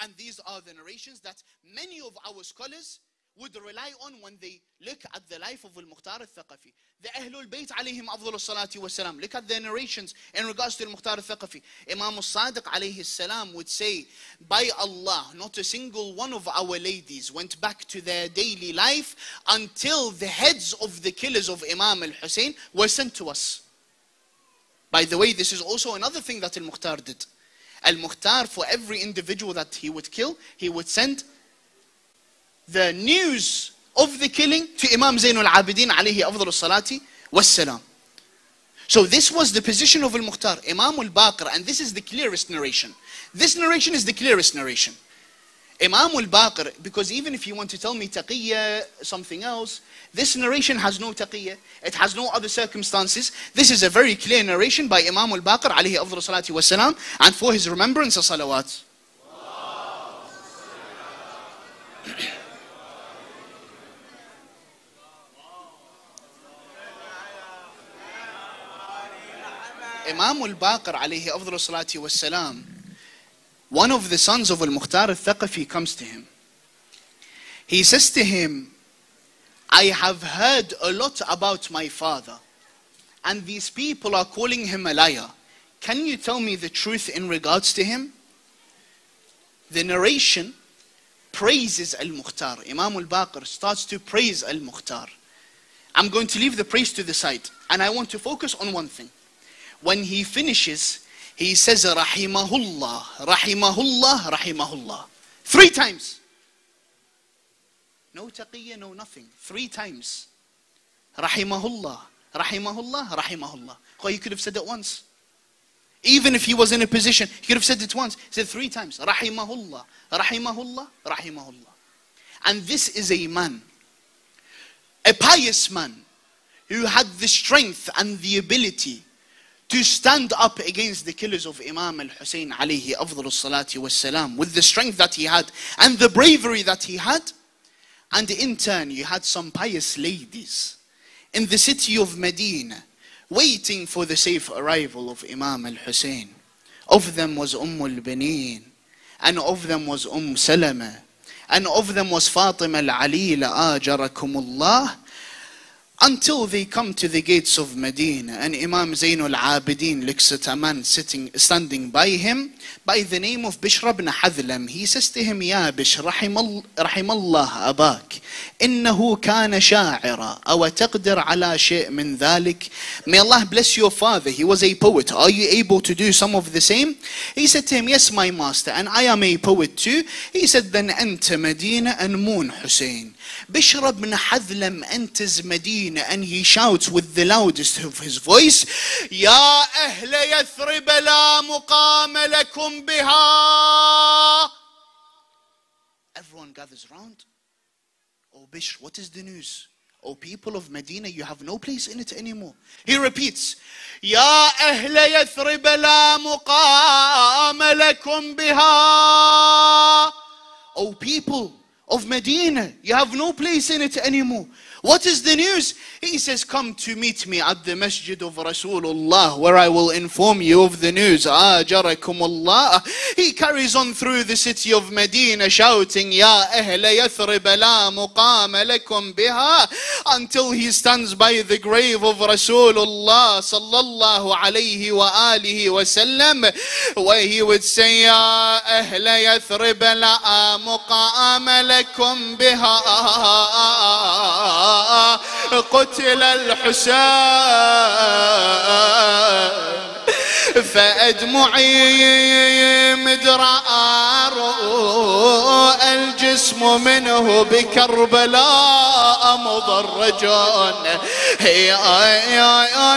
And these are the narrations that many of our scholars would rely on when they look at the life of al-Mukhtar al-Thaqafi. The Ahlul Bayt alayhim afdal salati wa salam. Look at their narrations in regards to al-Mukhtar al-Thaqafi. Imam al-Sadiq alayhi salam would say, by Allah, not a single one of our ladies went back to their daily life until the heads of the killers of Imam al-Hussein were sent to us. By the way, this is also another thing that al-Mukhtar did. Al-Mukhtar, for every individual that he would kill, he would send the news of the killing to Imam Zainul Abidin alayhi afdal salati wassalam. So this was the position of Al-Mukhtar, Imam Al-Baqir, and this is the clearest narration. This narration is the clearest narration. Imam Al-Baqir, because even if you want to tell me taqiyya, something else, this narration has no taqiyya. It has no other circumstances. This is a very clear narration by Imam Al-Baqir alayhi afdal salati wassalam, and for his remembrance of salawat. Imam al-Baqir alayhi afdal salati wassalam, one of the sons of al-Mukhtar al-Thaqafi comes to him. He says to him, I have heard a lot about my father, and these people are calling him a liar. Can you tell me the truth in regards to him? The narration praises al-Mukhtar. Imam al-Baqir starts to praise al-Mukhtar. I'm going to leave the praise to the side, and I want to focus on one thing when he finishes, he says, Rahimahullah, Rahimahullah, Rahimahullah. Three times. No taqiyya, no nothing. Three times. Rahimahullah, Rahimahullah, Rahimahullah. Well, he could have said it once. Even if he was in a position, he could have said it once. He said three times. Rahimahullah, Rahimahullah, Rahimahullah. And this is a man, a pious man, who had the strength and the ability to stand up against the killers of Imam al-Hussein alayhi afdal salati wassalam with the strength that he had and the bravery that he had. And in turn, you had some pious ladies in the city of Medina waiting for the safe arrival of Imam al-Hussein. Of them was Umm al-Banin and of them was Umm Salama and of them was Fatima al-Ali la'ajarakumullah until they come to the gates of Medina and Imam Zainul Abidin looks at a man sitting, standing by him by the name of Bishr ibn Hadlam. He says to him, Ya Bishr, رحم, رحم الله أباك إنه كان شاعرا أو تقدر على شيء من ذلك May Allah bless your father. He was a poet. Are you able to do some of the same? He said to him, Yes, my master, and I am a poet too. He said, Then أنت مدينة and Moon Hussein. Bishr ibn Hadlam enters Medina and he shouts with the loudest of his voice, يا أهل يثرب لا مقام لكم بها. Everyone gathers round. Oh Bishr, what is the news? Oh people of Medina, you have no place in it anymore. He repeats, يا أهل يثرب لا مقام لكم بها. Oh people of Medina. You have no place in it anymore. What is the news? He says, Come to meet me at the masjid of Rasulullah, where I will inform you of the news. Allah. He carries on through the city of Medina, shouting, Ya ahla yathrib la muqama biha, until he stands by the grave of Rasulullah sallallahu alayhi wa alihi wa sallam, where he would say, Ya ahla yathrib la muqama biha. قتل الحسين. فأدمعي مدرار الجسم منه بكربلاء مضرج هي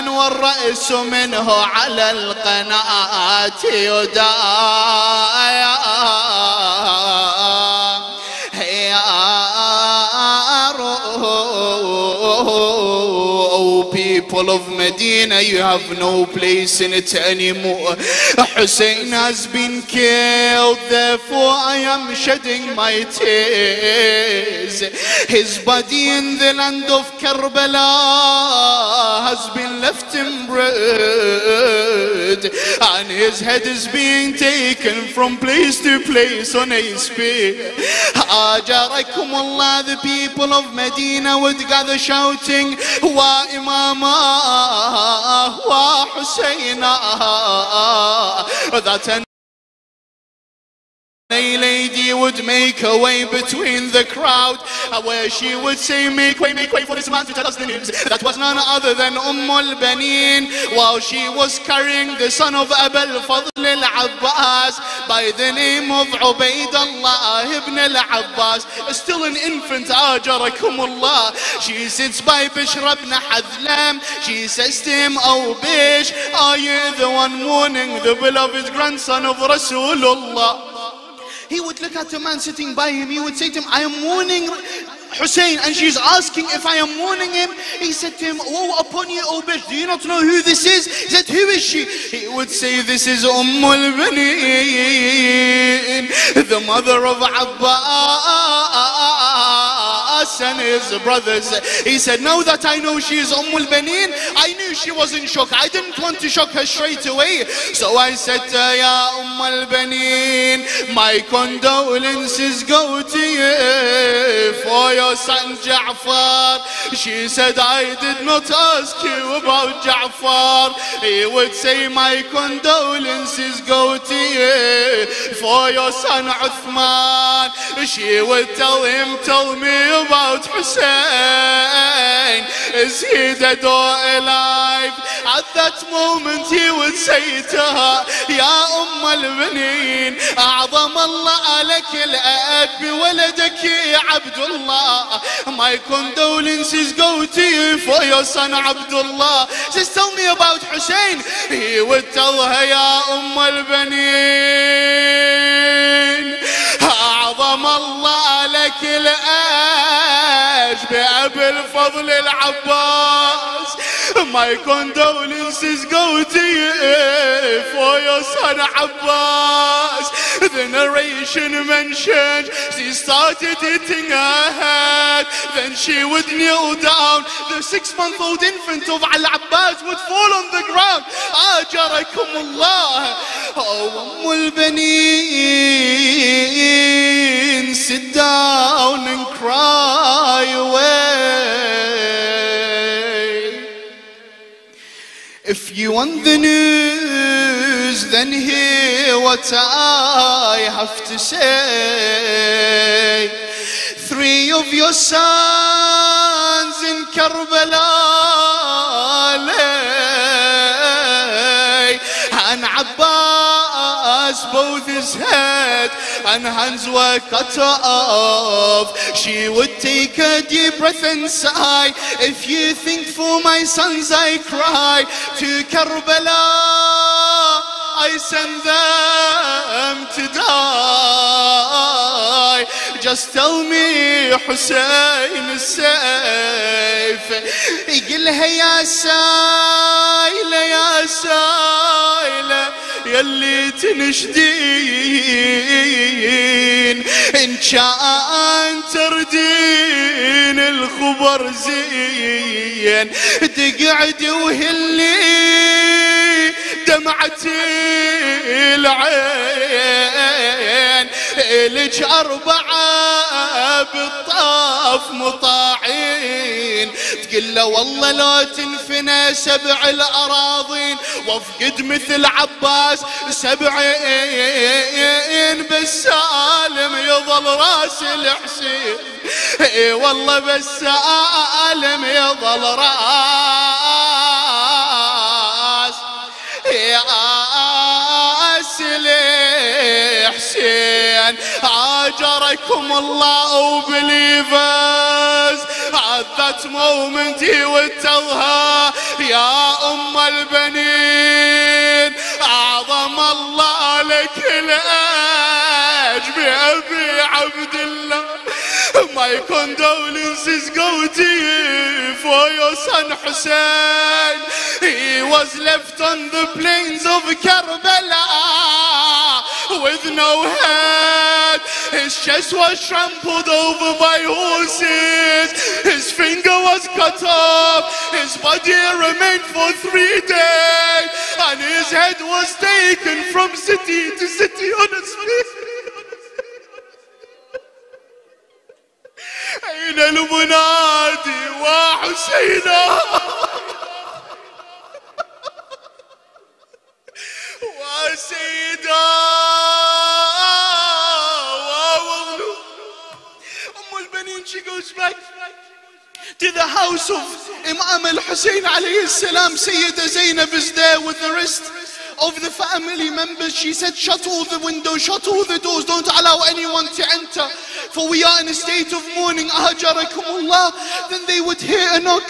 والرأس منه على القناة يدايا. People of Medina, you have no place in it anymore. Hussein has been killed, therefore I am shedding my tears. His body in the land of Karbala has been left in bread, and his head is being taken from place to place on a spear. Allah, the people of Medina would gather shouting, Wa Imama, Wa Husayna. A lady would make her way between the crowd uh, where she would say make way make way for this man to tell us the news. That was none other than Umm al-Banin while she was carrying the son of Abul Fadl al-Abbas by the name of Ubaidullah ibn al-Abbas. Still an infant ajarakumullah. She sits by Bishr ibn Hadlam she says to him oh Bish are you the one mourning the beloved grandson of Rasulullah he would look at a man sitting by him. He would say to him, I am mourning Hussein. And she's asking if I am mourning him. He said to him, Woe upon you, O Bish. Do you not know who this is? He said, Who is she? He would say, This is Umm al-Banin, the mother of Abbas and his brothers. He said, Now that I know she is Umm al-Banin, I knew she was in shock. I didn't want to shock her straight away. So I said to her, Ya Umm al-Banin, my condolences go to you for your son Ja'far. She said, I did not ask you about Ja'far. He would say, my condolences go to you for your son Uthman. She would tell him, tell me about موت حسين زيد ضوء لايف عدت مومنتي ونسيتها يا ام البنين اعظم الله عليك الاب بولدك يا عبد الله ما يكون دول سيز قوتي فيصن عبد الله سيستومي باوت حسين هي وتوها يا ام البنين بالفضل العباس. My condolences go to you for your son Abbas. The narration mentioned she started hitting her head. Then she would kneel down. The six-month-old infant of Al Abbas would fall on the ground. Ajarakum Allah. Oh, sit down and cry away. If you want the news, then hear what I have to say. Three of your sons in Karbala both his head and hands were cut off. She would take a deep breath and sigh. If you think for my sons I cry to Karbala, I send them to die. Just tell me حسين السيف يقلها يا سايلة يا سايلة يلي تنشدين. إن كان تردين الخبر زين. تقعد وهلي دمعتي العين. لك أربعة بالطاف مطاعين. تقول له والله لو تنفنى سبع الأراضين. وافقد مثل عباس سبعين سالم يظل راس الحسين. إي والله بس سالم يظل راس يا الحسين. عليكم الله أو بليفز عذت مومنتي والتوها يا أم البنين أعظم الله لك الاج بابي عبد الله. ما يكون دول سيز قوتي فويو حسين he was left on the plains of Karbala. with no head. His chest was trampled over by horses. His finger was cut off. His body remained for three days. And his head was taken from city to city on a spear. أين المنادي وحسينا وسيدا ووغلو أم البنين she goes back to the house of Imam al-Hussein alayhi salam Sayyida Zainab is there with the rest of the family members she said shut all the windows shut all the doors don't allow anyone to enter for we are in a state of mourning Allah then they would hear a knock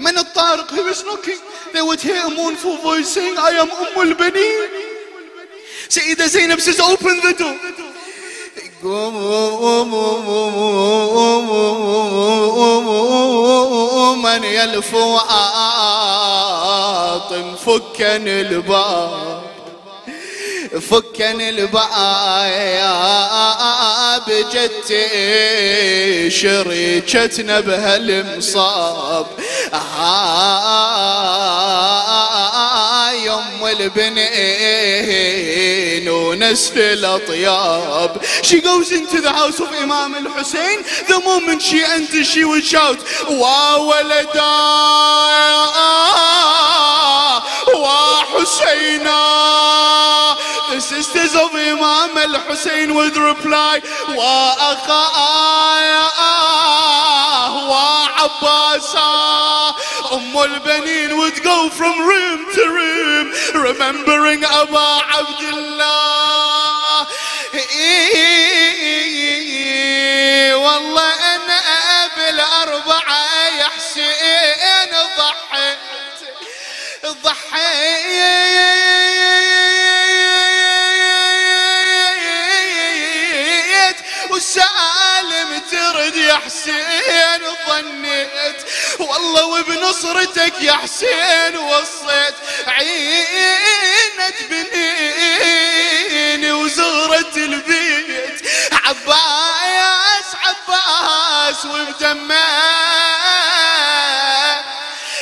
من الطارق who is knocking They would hear a mournful voice saying I am Umm al-Bani Sayyida Zainab says open the door من يلفو عاطم فكن الباب فكن الباب جتي شريكتنا بهالمصاب آه، يوم البنين ونسف الأطياب. شي جوز انت ذا هاوس اوف امام الحسين ذا مومنت شي انت شي وشاوت وا ولدا وحسينا The sisters of Imam al-Hussein would reply وأخاه وعباسا أم البنين would go from room to room remembering أبا عبد الله والله أنا بالأربعة يا ضحيت وسالم ترد يا حسين ظنيت والله وبنصرتك يا حسين وصيت عينة بنيني وزغرة البيت عباس عباس وبدمه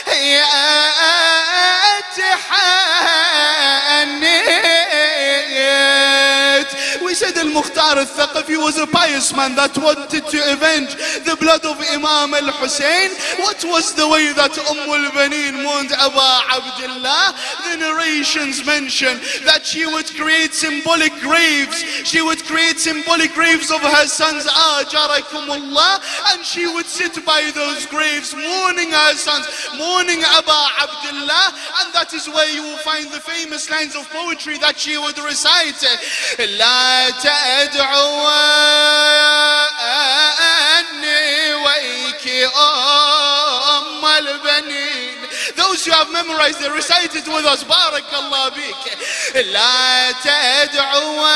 يا said Al-Mukhtar al-Thaqafi was a pious man that wanted to avenge the blood of Imam al-Hussein. What was the way that Umm al-Banin mourned Aba Abdullah? The narrations mention that she would create symbolic graves. She would create symbolic graves of her sons, Ajarakumullah, and she would sit by those graves mourning her sons, mourning Aba Abdullah, and that is where you will find the famous lines of poetry that she would recite. لا تدعوا أني ويك أم البنين Those who have memorized it, recite it with us. بارك الله بك. لا تدعوا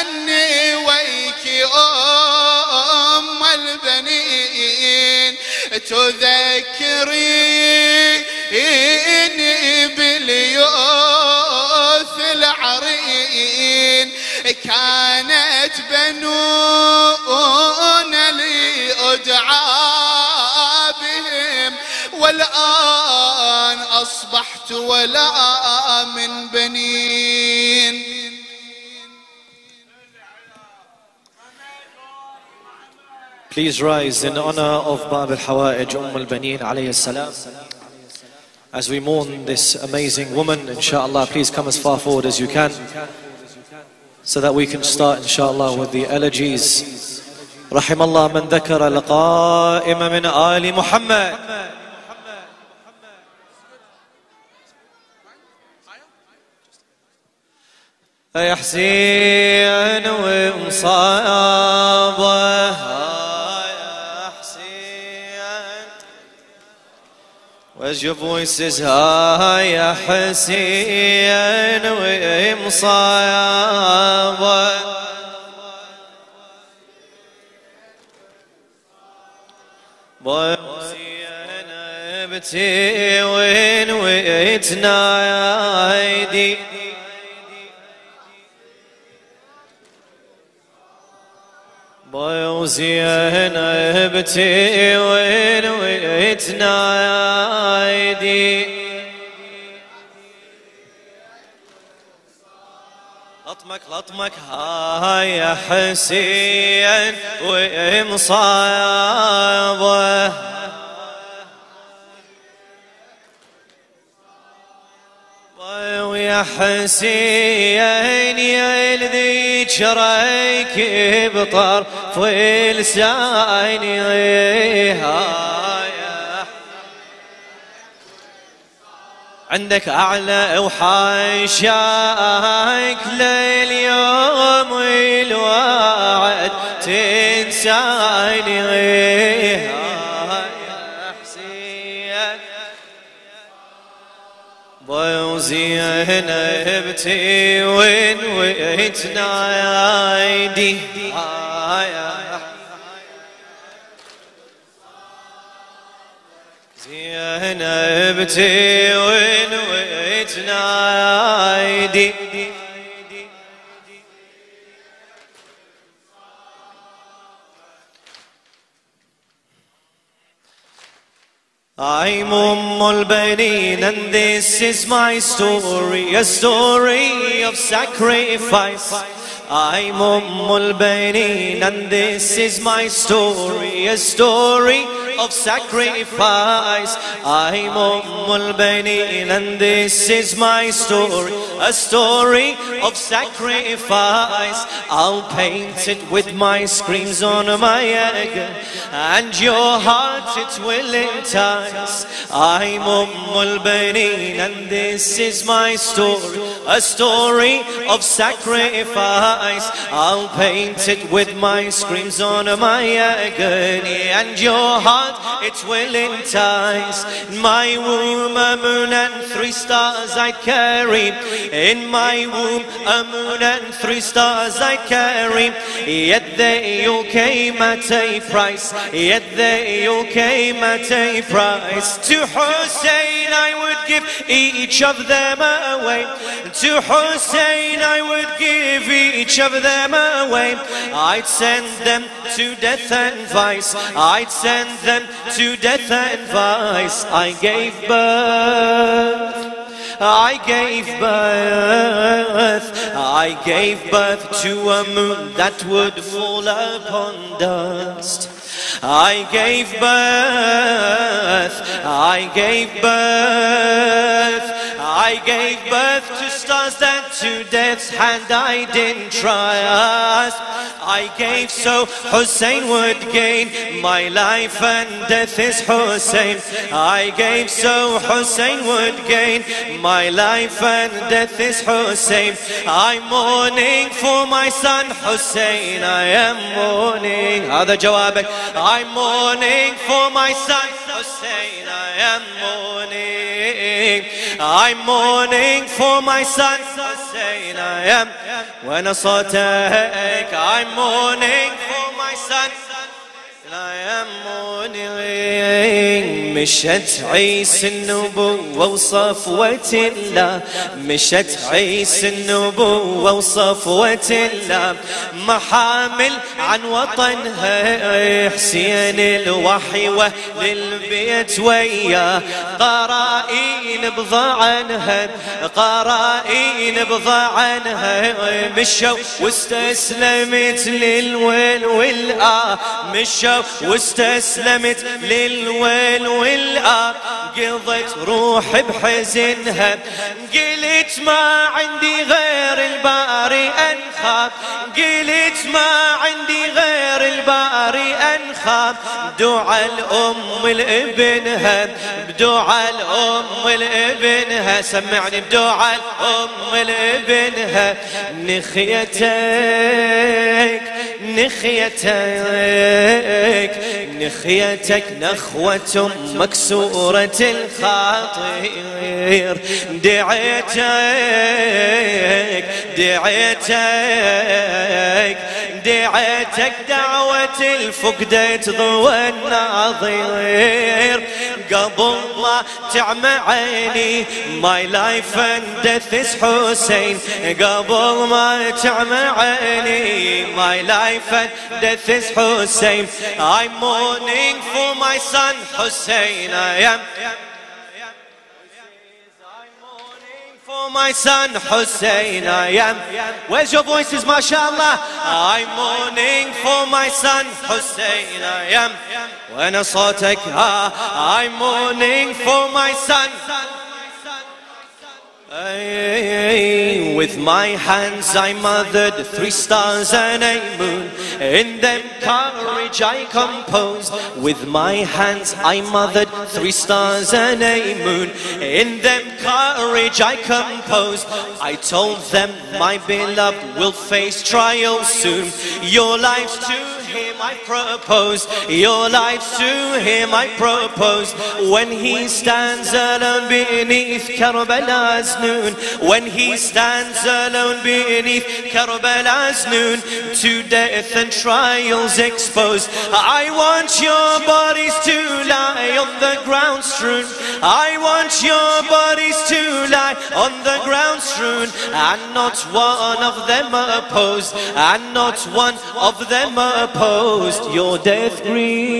أني ويك أم البنين تذكريني باليوث كانت بنون لي أدعى بهم والآن أصبحت ولا من بنين Please rise in honor of Bab al-Hawa'ij Umm al-Baneen alayhi salam. As we mourn this amazing woman, inshallah, please come as far forward as you can. So that we can start, inshallah, with the elegies. رحم الله من ذكر القائم من آل محمد يا حسين ومصابه أشوف وسسها يا حسين ومصابه بابتي وين ويتنايدي. ضيو زينب ابتي وين ويتنا ايدي لطمك لطمك هاي يا حسين ومصايبه ويا حسين يا ذكرك بطرف لساني عندك أعلى وحاشاك لليوم الوعد تنساني. وزينب تيوين ويتنا يايدي زينب تيوين ويتنا يايدي I'm Umm al-Banin and this is my story, a story of sacrifice. I'm Umm al-Banin and this is my story, a story of sacrifice. I'm Umm al-Banin and this is my story, a story of sacrifice. I'll paint it with my screams on my egg and your heart it will entice. I'm Umm al-Banin and this is my story, a story of sacrifice. I'll paint it with my screams on my agony and your heart it will entice. In my womb a moon and three stars I carry. In my womb a moon and three stars I carry. Yet they all came at a price. Yet they all came at a price. To Hussein I would give each of them away. To Hussein I would give each of them away. I'd send them to death and vice. I'd send them to death and vice. I gave birth. I gave birth, I gave birth to a moon that would fall upon dust. I gave birth, I gave birth, I gave birth to stars that to death's hand I didn't trust. I gave so Hussein would gain my life and death is Hussein. I gave so Hussein would gain my life and death is Hussein. I'm mourning for my son Hussein. I am mourning. هذا جوابك. I'm mourning for my son. Hussein, I am mourning. I'm mourning for my son. Hussein, I am. When I saw I'm mourning مشت عيس النبوة وصفوة الله. مشت عيس النبوة وصفوة الله. محامل عن وطنها حسين الوحي للبيت وياه. قرائين بضعنها قرائين بضعنها مشوا واستسلمت للويل والآه. مشوا واستسلمت للويل والآه قضت روحي بحزنها. قلت ما عندي غير الباري أنخاف قلت ما عندي غير الباري أنخاف دعاء الأم لابنها بدعاء الأم لابنها سمعني بدعاء الأم لابنها نخيتك نخيتك نخيتك نخوة مكسورة الخاطر. دعيتك دعيتك دعيتك دعيتك دعوة الفقدة تضوى الناظر. قبل ما تعمى عيني ماي لايف اند ديث حسين قبل ما تعمى عيني ماي لايف اند ديث حسين I'm mourning for my son حسين I am for my son Hussein I am. Where's your voices, mashallah? I'm mourning for my son Hussein I am. When I saw I'm mourning for my son. With my hands I mothered three stars and a moon. In them courage I composed. With my hands I mothered three stars and a moon. In them courage I composed. I told them my beloved will face trial soon. Your lives to him I propose. Your lives to him I propose. When he stands alone beneath Karbala's noon When he stands alone beneath Karbala's noon To death and trials exposed. I want your bodies to lie on the ground strewn. I want your bodies to lie on the ground strewn. And not one of them opposed. And not one of them opposed Your death greet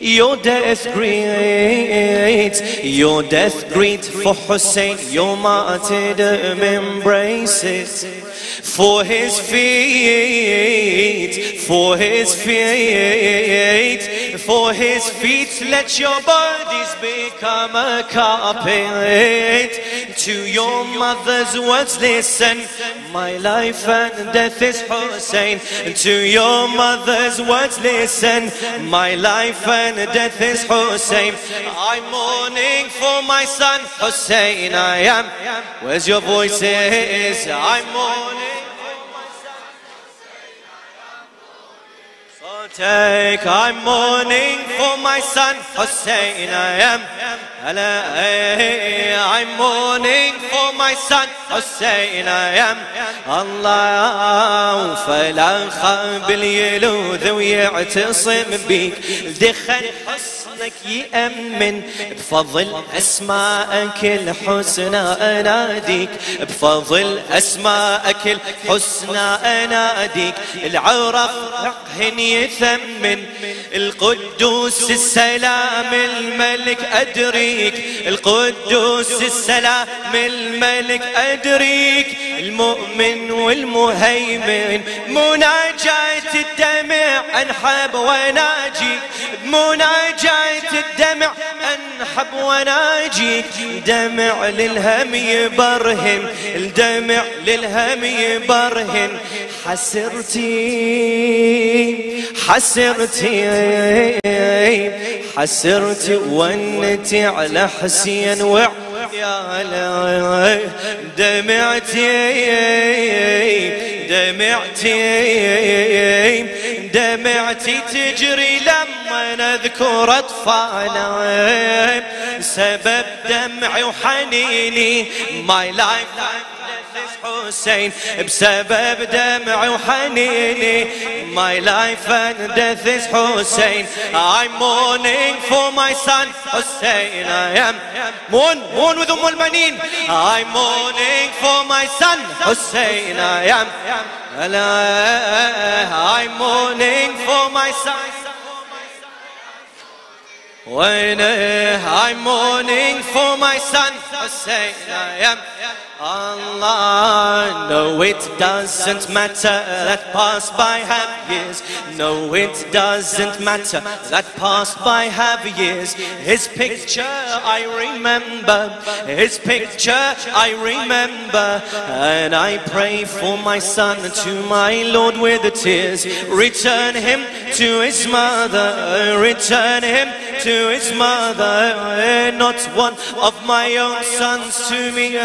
your death greet, your death greet for Hussein, your martyrdom embraces. For his feet, for his feet, for his feet, let your bodies become a carpet. To your mother's words listen, my life and death is Hussein. To your mother's words listen, my life and death is Hussein. I'm mourning for my son Hussein. I am. Where's your voice? Is I'm mourning. Take, I'm mourning for my son Hussein. I am. I'm mourning for my son Hussein. I am. الله فلا خاب يلوذ ويعتصم بيك دخل حسنك يأمن بفضل أسماءك الحسنى أناديك بفضل أسماءك الحسنى أناديك. العرف فقه يثمن القدوس السلام الملك أدريك. القدوس السلام الملك أدريك. المؤمن والمهيمن مناجاة الدمع أنحب وناجيك مناجاة الدمع أنحب وناجيك دمع للهم يبرهن الدمع للهم يبرهن. حسرتي حسرتي حسرتي. ونتي على حسين وع يا دمعتي دمعتي دمعتي تجري لما نذكر اطفالنا سبب دمعي وحنيني my life حسين بسبب دمعي وحنيني My life and death is Hussein I'm mourning for my son Hussein I am mourn, mourn with Umm al-Manin I'm mourning for my son Hussein I am I'm mourning for my son when I'm mourning for my son Hussein I am Allah No it doesn't matter that passed by have years. No it doesn't matter that passed by have years. His picture I remember His picture I remember. And I pray for my son to my Lord with the tears. Return him to his mother Return him to his mother. Not one of my own sons to me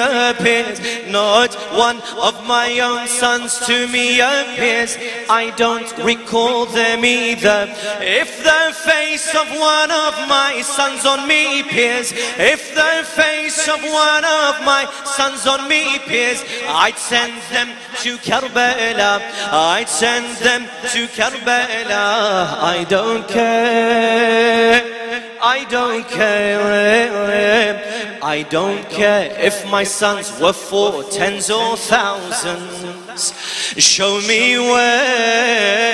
Not one of my own sons to me appears. I don't recall them either. If the face of one of my sons on me appears, if the face of one of my sons on me appears, I'd send them to Karbala. I'd send them to Karbala. I don't care. I don't care. I don't care if my sons were four, tens or thousands. Show me where,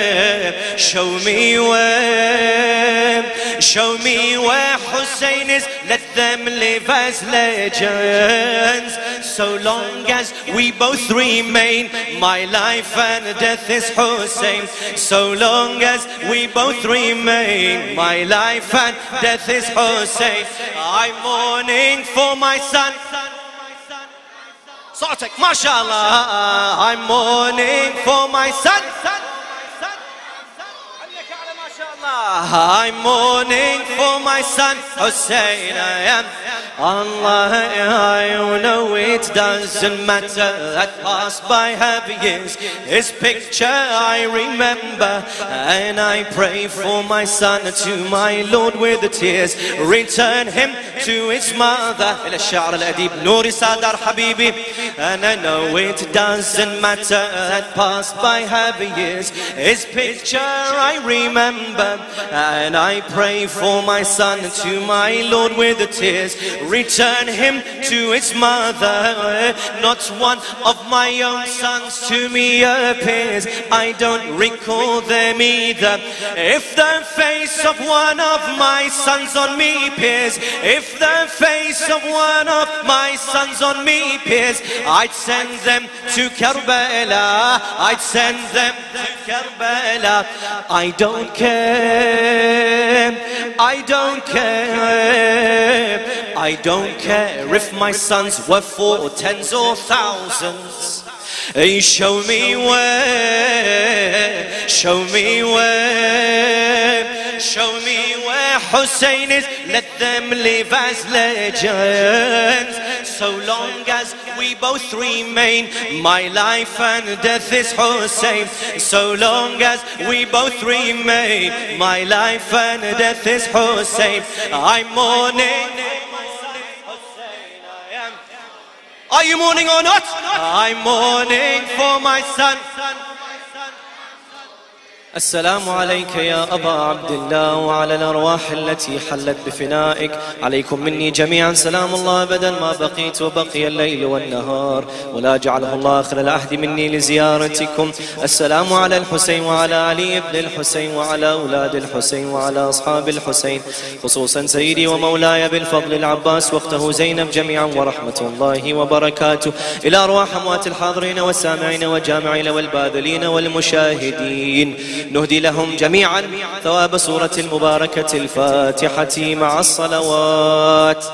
show me where, show me where Hussein is. Let them live as legends. So long as we both remain, my life and death is Hussein. So long as we both remain, my life and death is Hussein. I'm mourning for my son. صوتك ما شاء الله I'm mourning for my son I'm mourning for my son Hussein I am Allah I know it doesn't matter that passed by heavy years His picture I remember And I pray for my son to my Lord with the tears Return him to his mother إلى الشعر الأديب نوري سادر حبيبي And I know it doesn't matter that passed by heavy years His picture I remember and I pray for my son to my Lord with the tears Return him to his mother. Not one of my own sons to me appears. I don't recall them either. If the face of one of my sons on me appears If the face of one of my sons on me appears I'd send them to Karbala. I'd send them to Karbala. I don't care I don't care. I don't care if my sons were four tens or thousands. Hey, show me where, show me where, show me where Hussein is. Let them live as legends. So long as we both remain, my life and death is Hussein. So long as we both remain, my life and death is Hussein. I'm mourning. Are you mourning or not? I'm mourning for my son. السلام عليك يا أبا عبد الله وعلى الأرواح التي حلت بفنائك. عليكم مني جميعا سلام الله أبدا ما بقيت وبقي الليل والنهار. ولا جعله الله آخر العهد مني لزيارتكم. السلام على الحسين وعلى علي بن الحسين وعلى أولاد الحسين وعلى أصحاب الحسين. خصوصا سيدي ومولاي بالفضل العباس واخته زينب جميعا ورحمة الله وبركاته. إلى أرواح أموات الحاضرين والسامعين والجامعين والباذلين والمشاهدين. نهدي لهم جميعا. ثواب سورة المباركة الفاتحة مع الصلوات.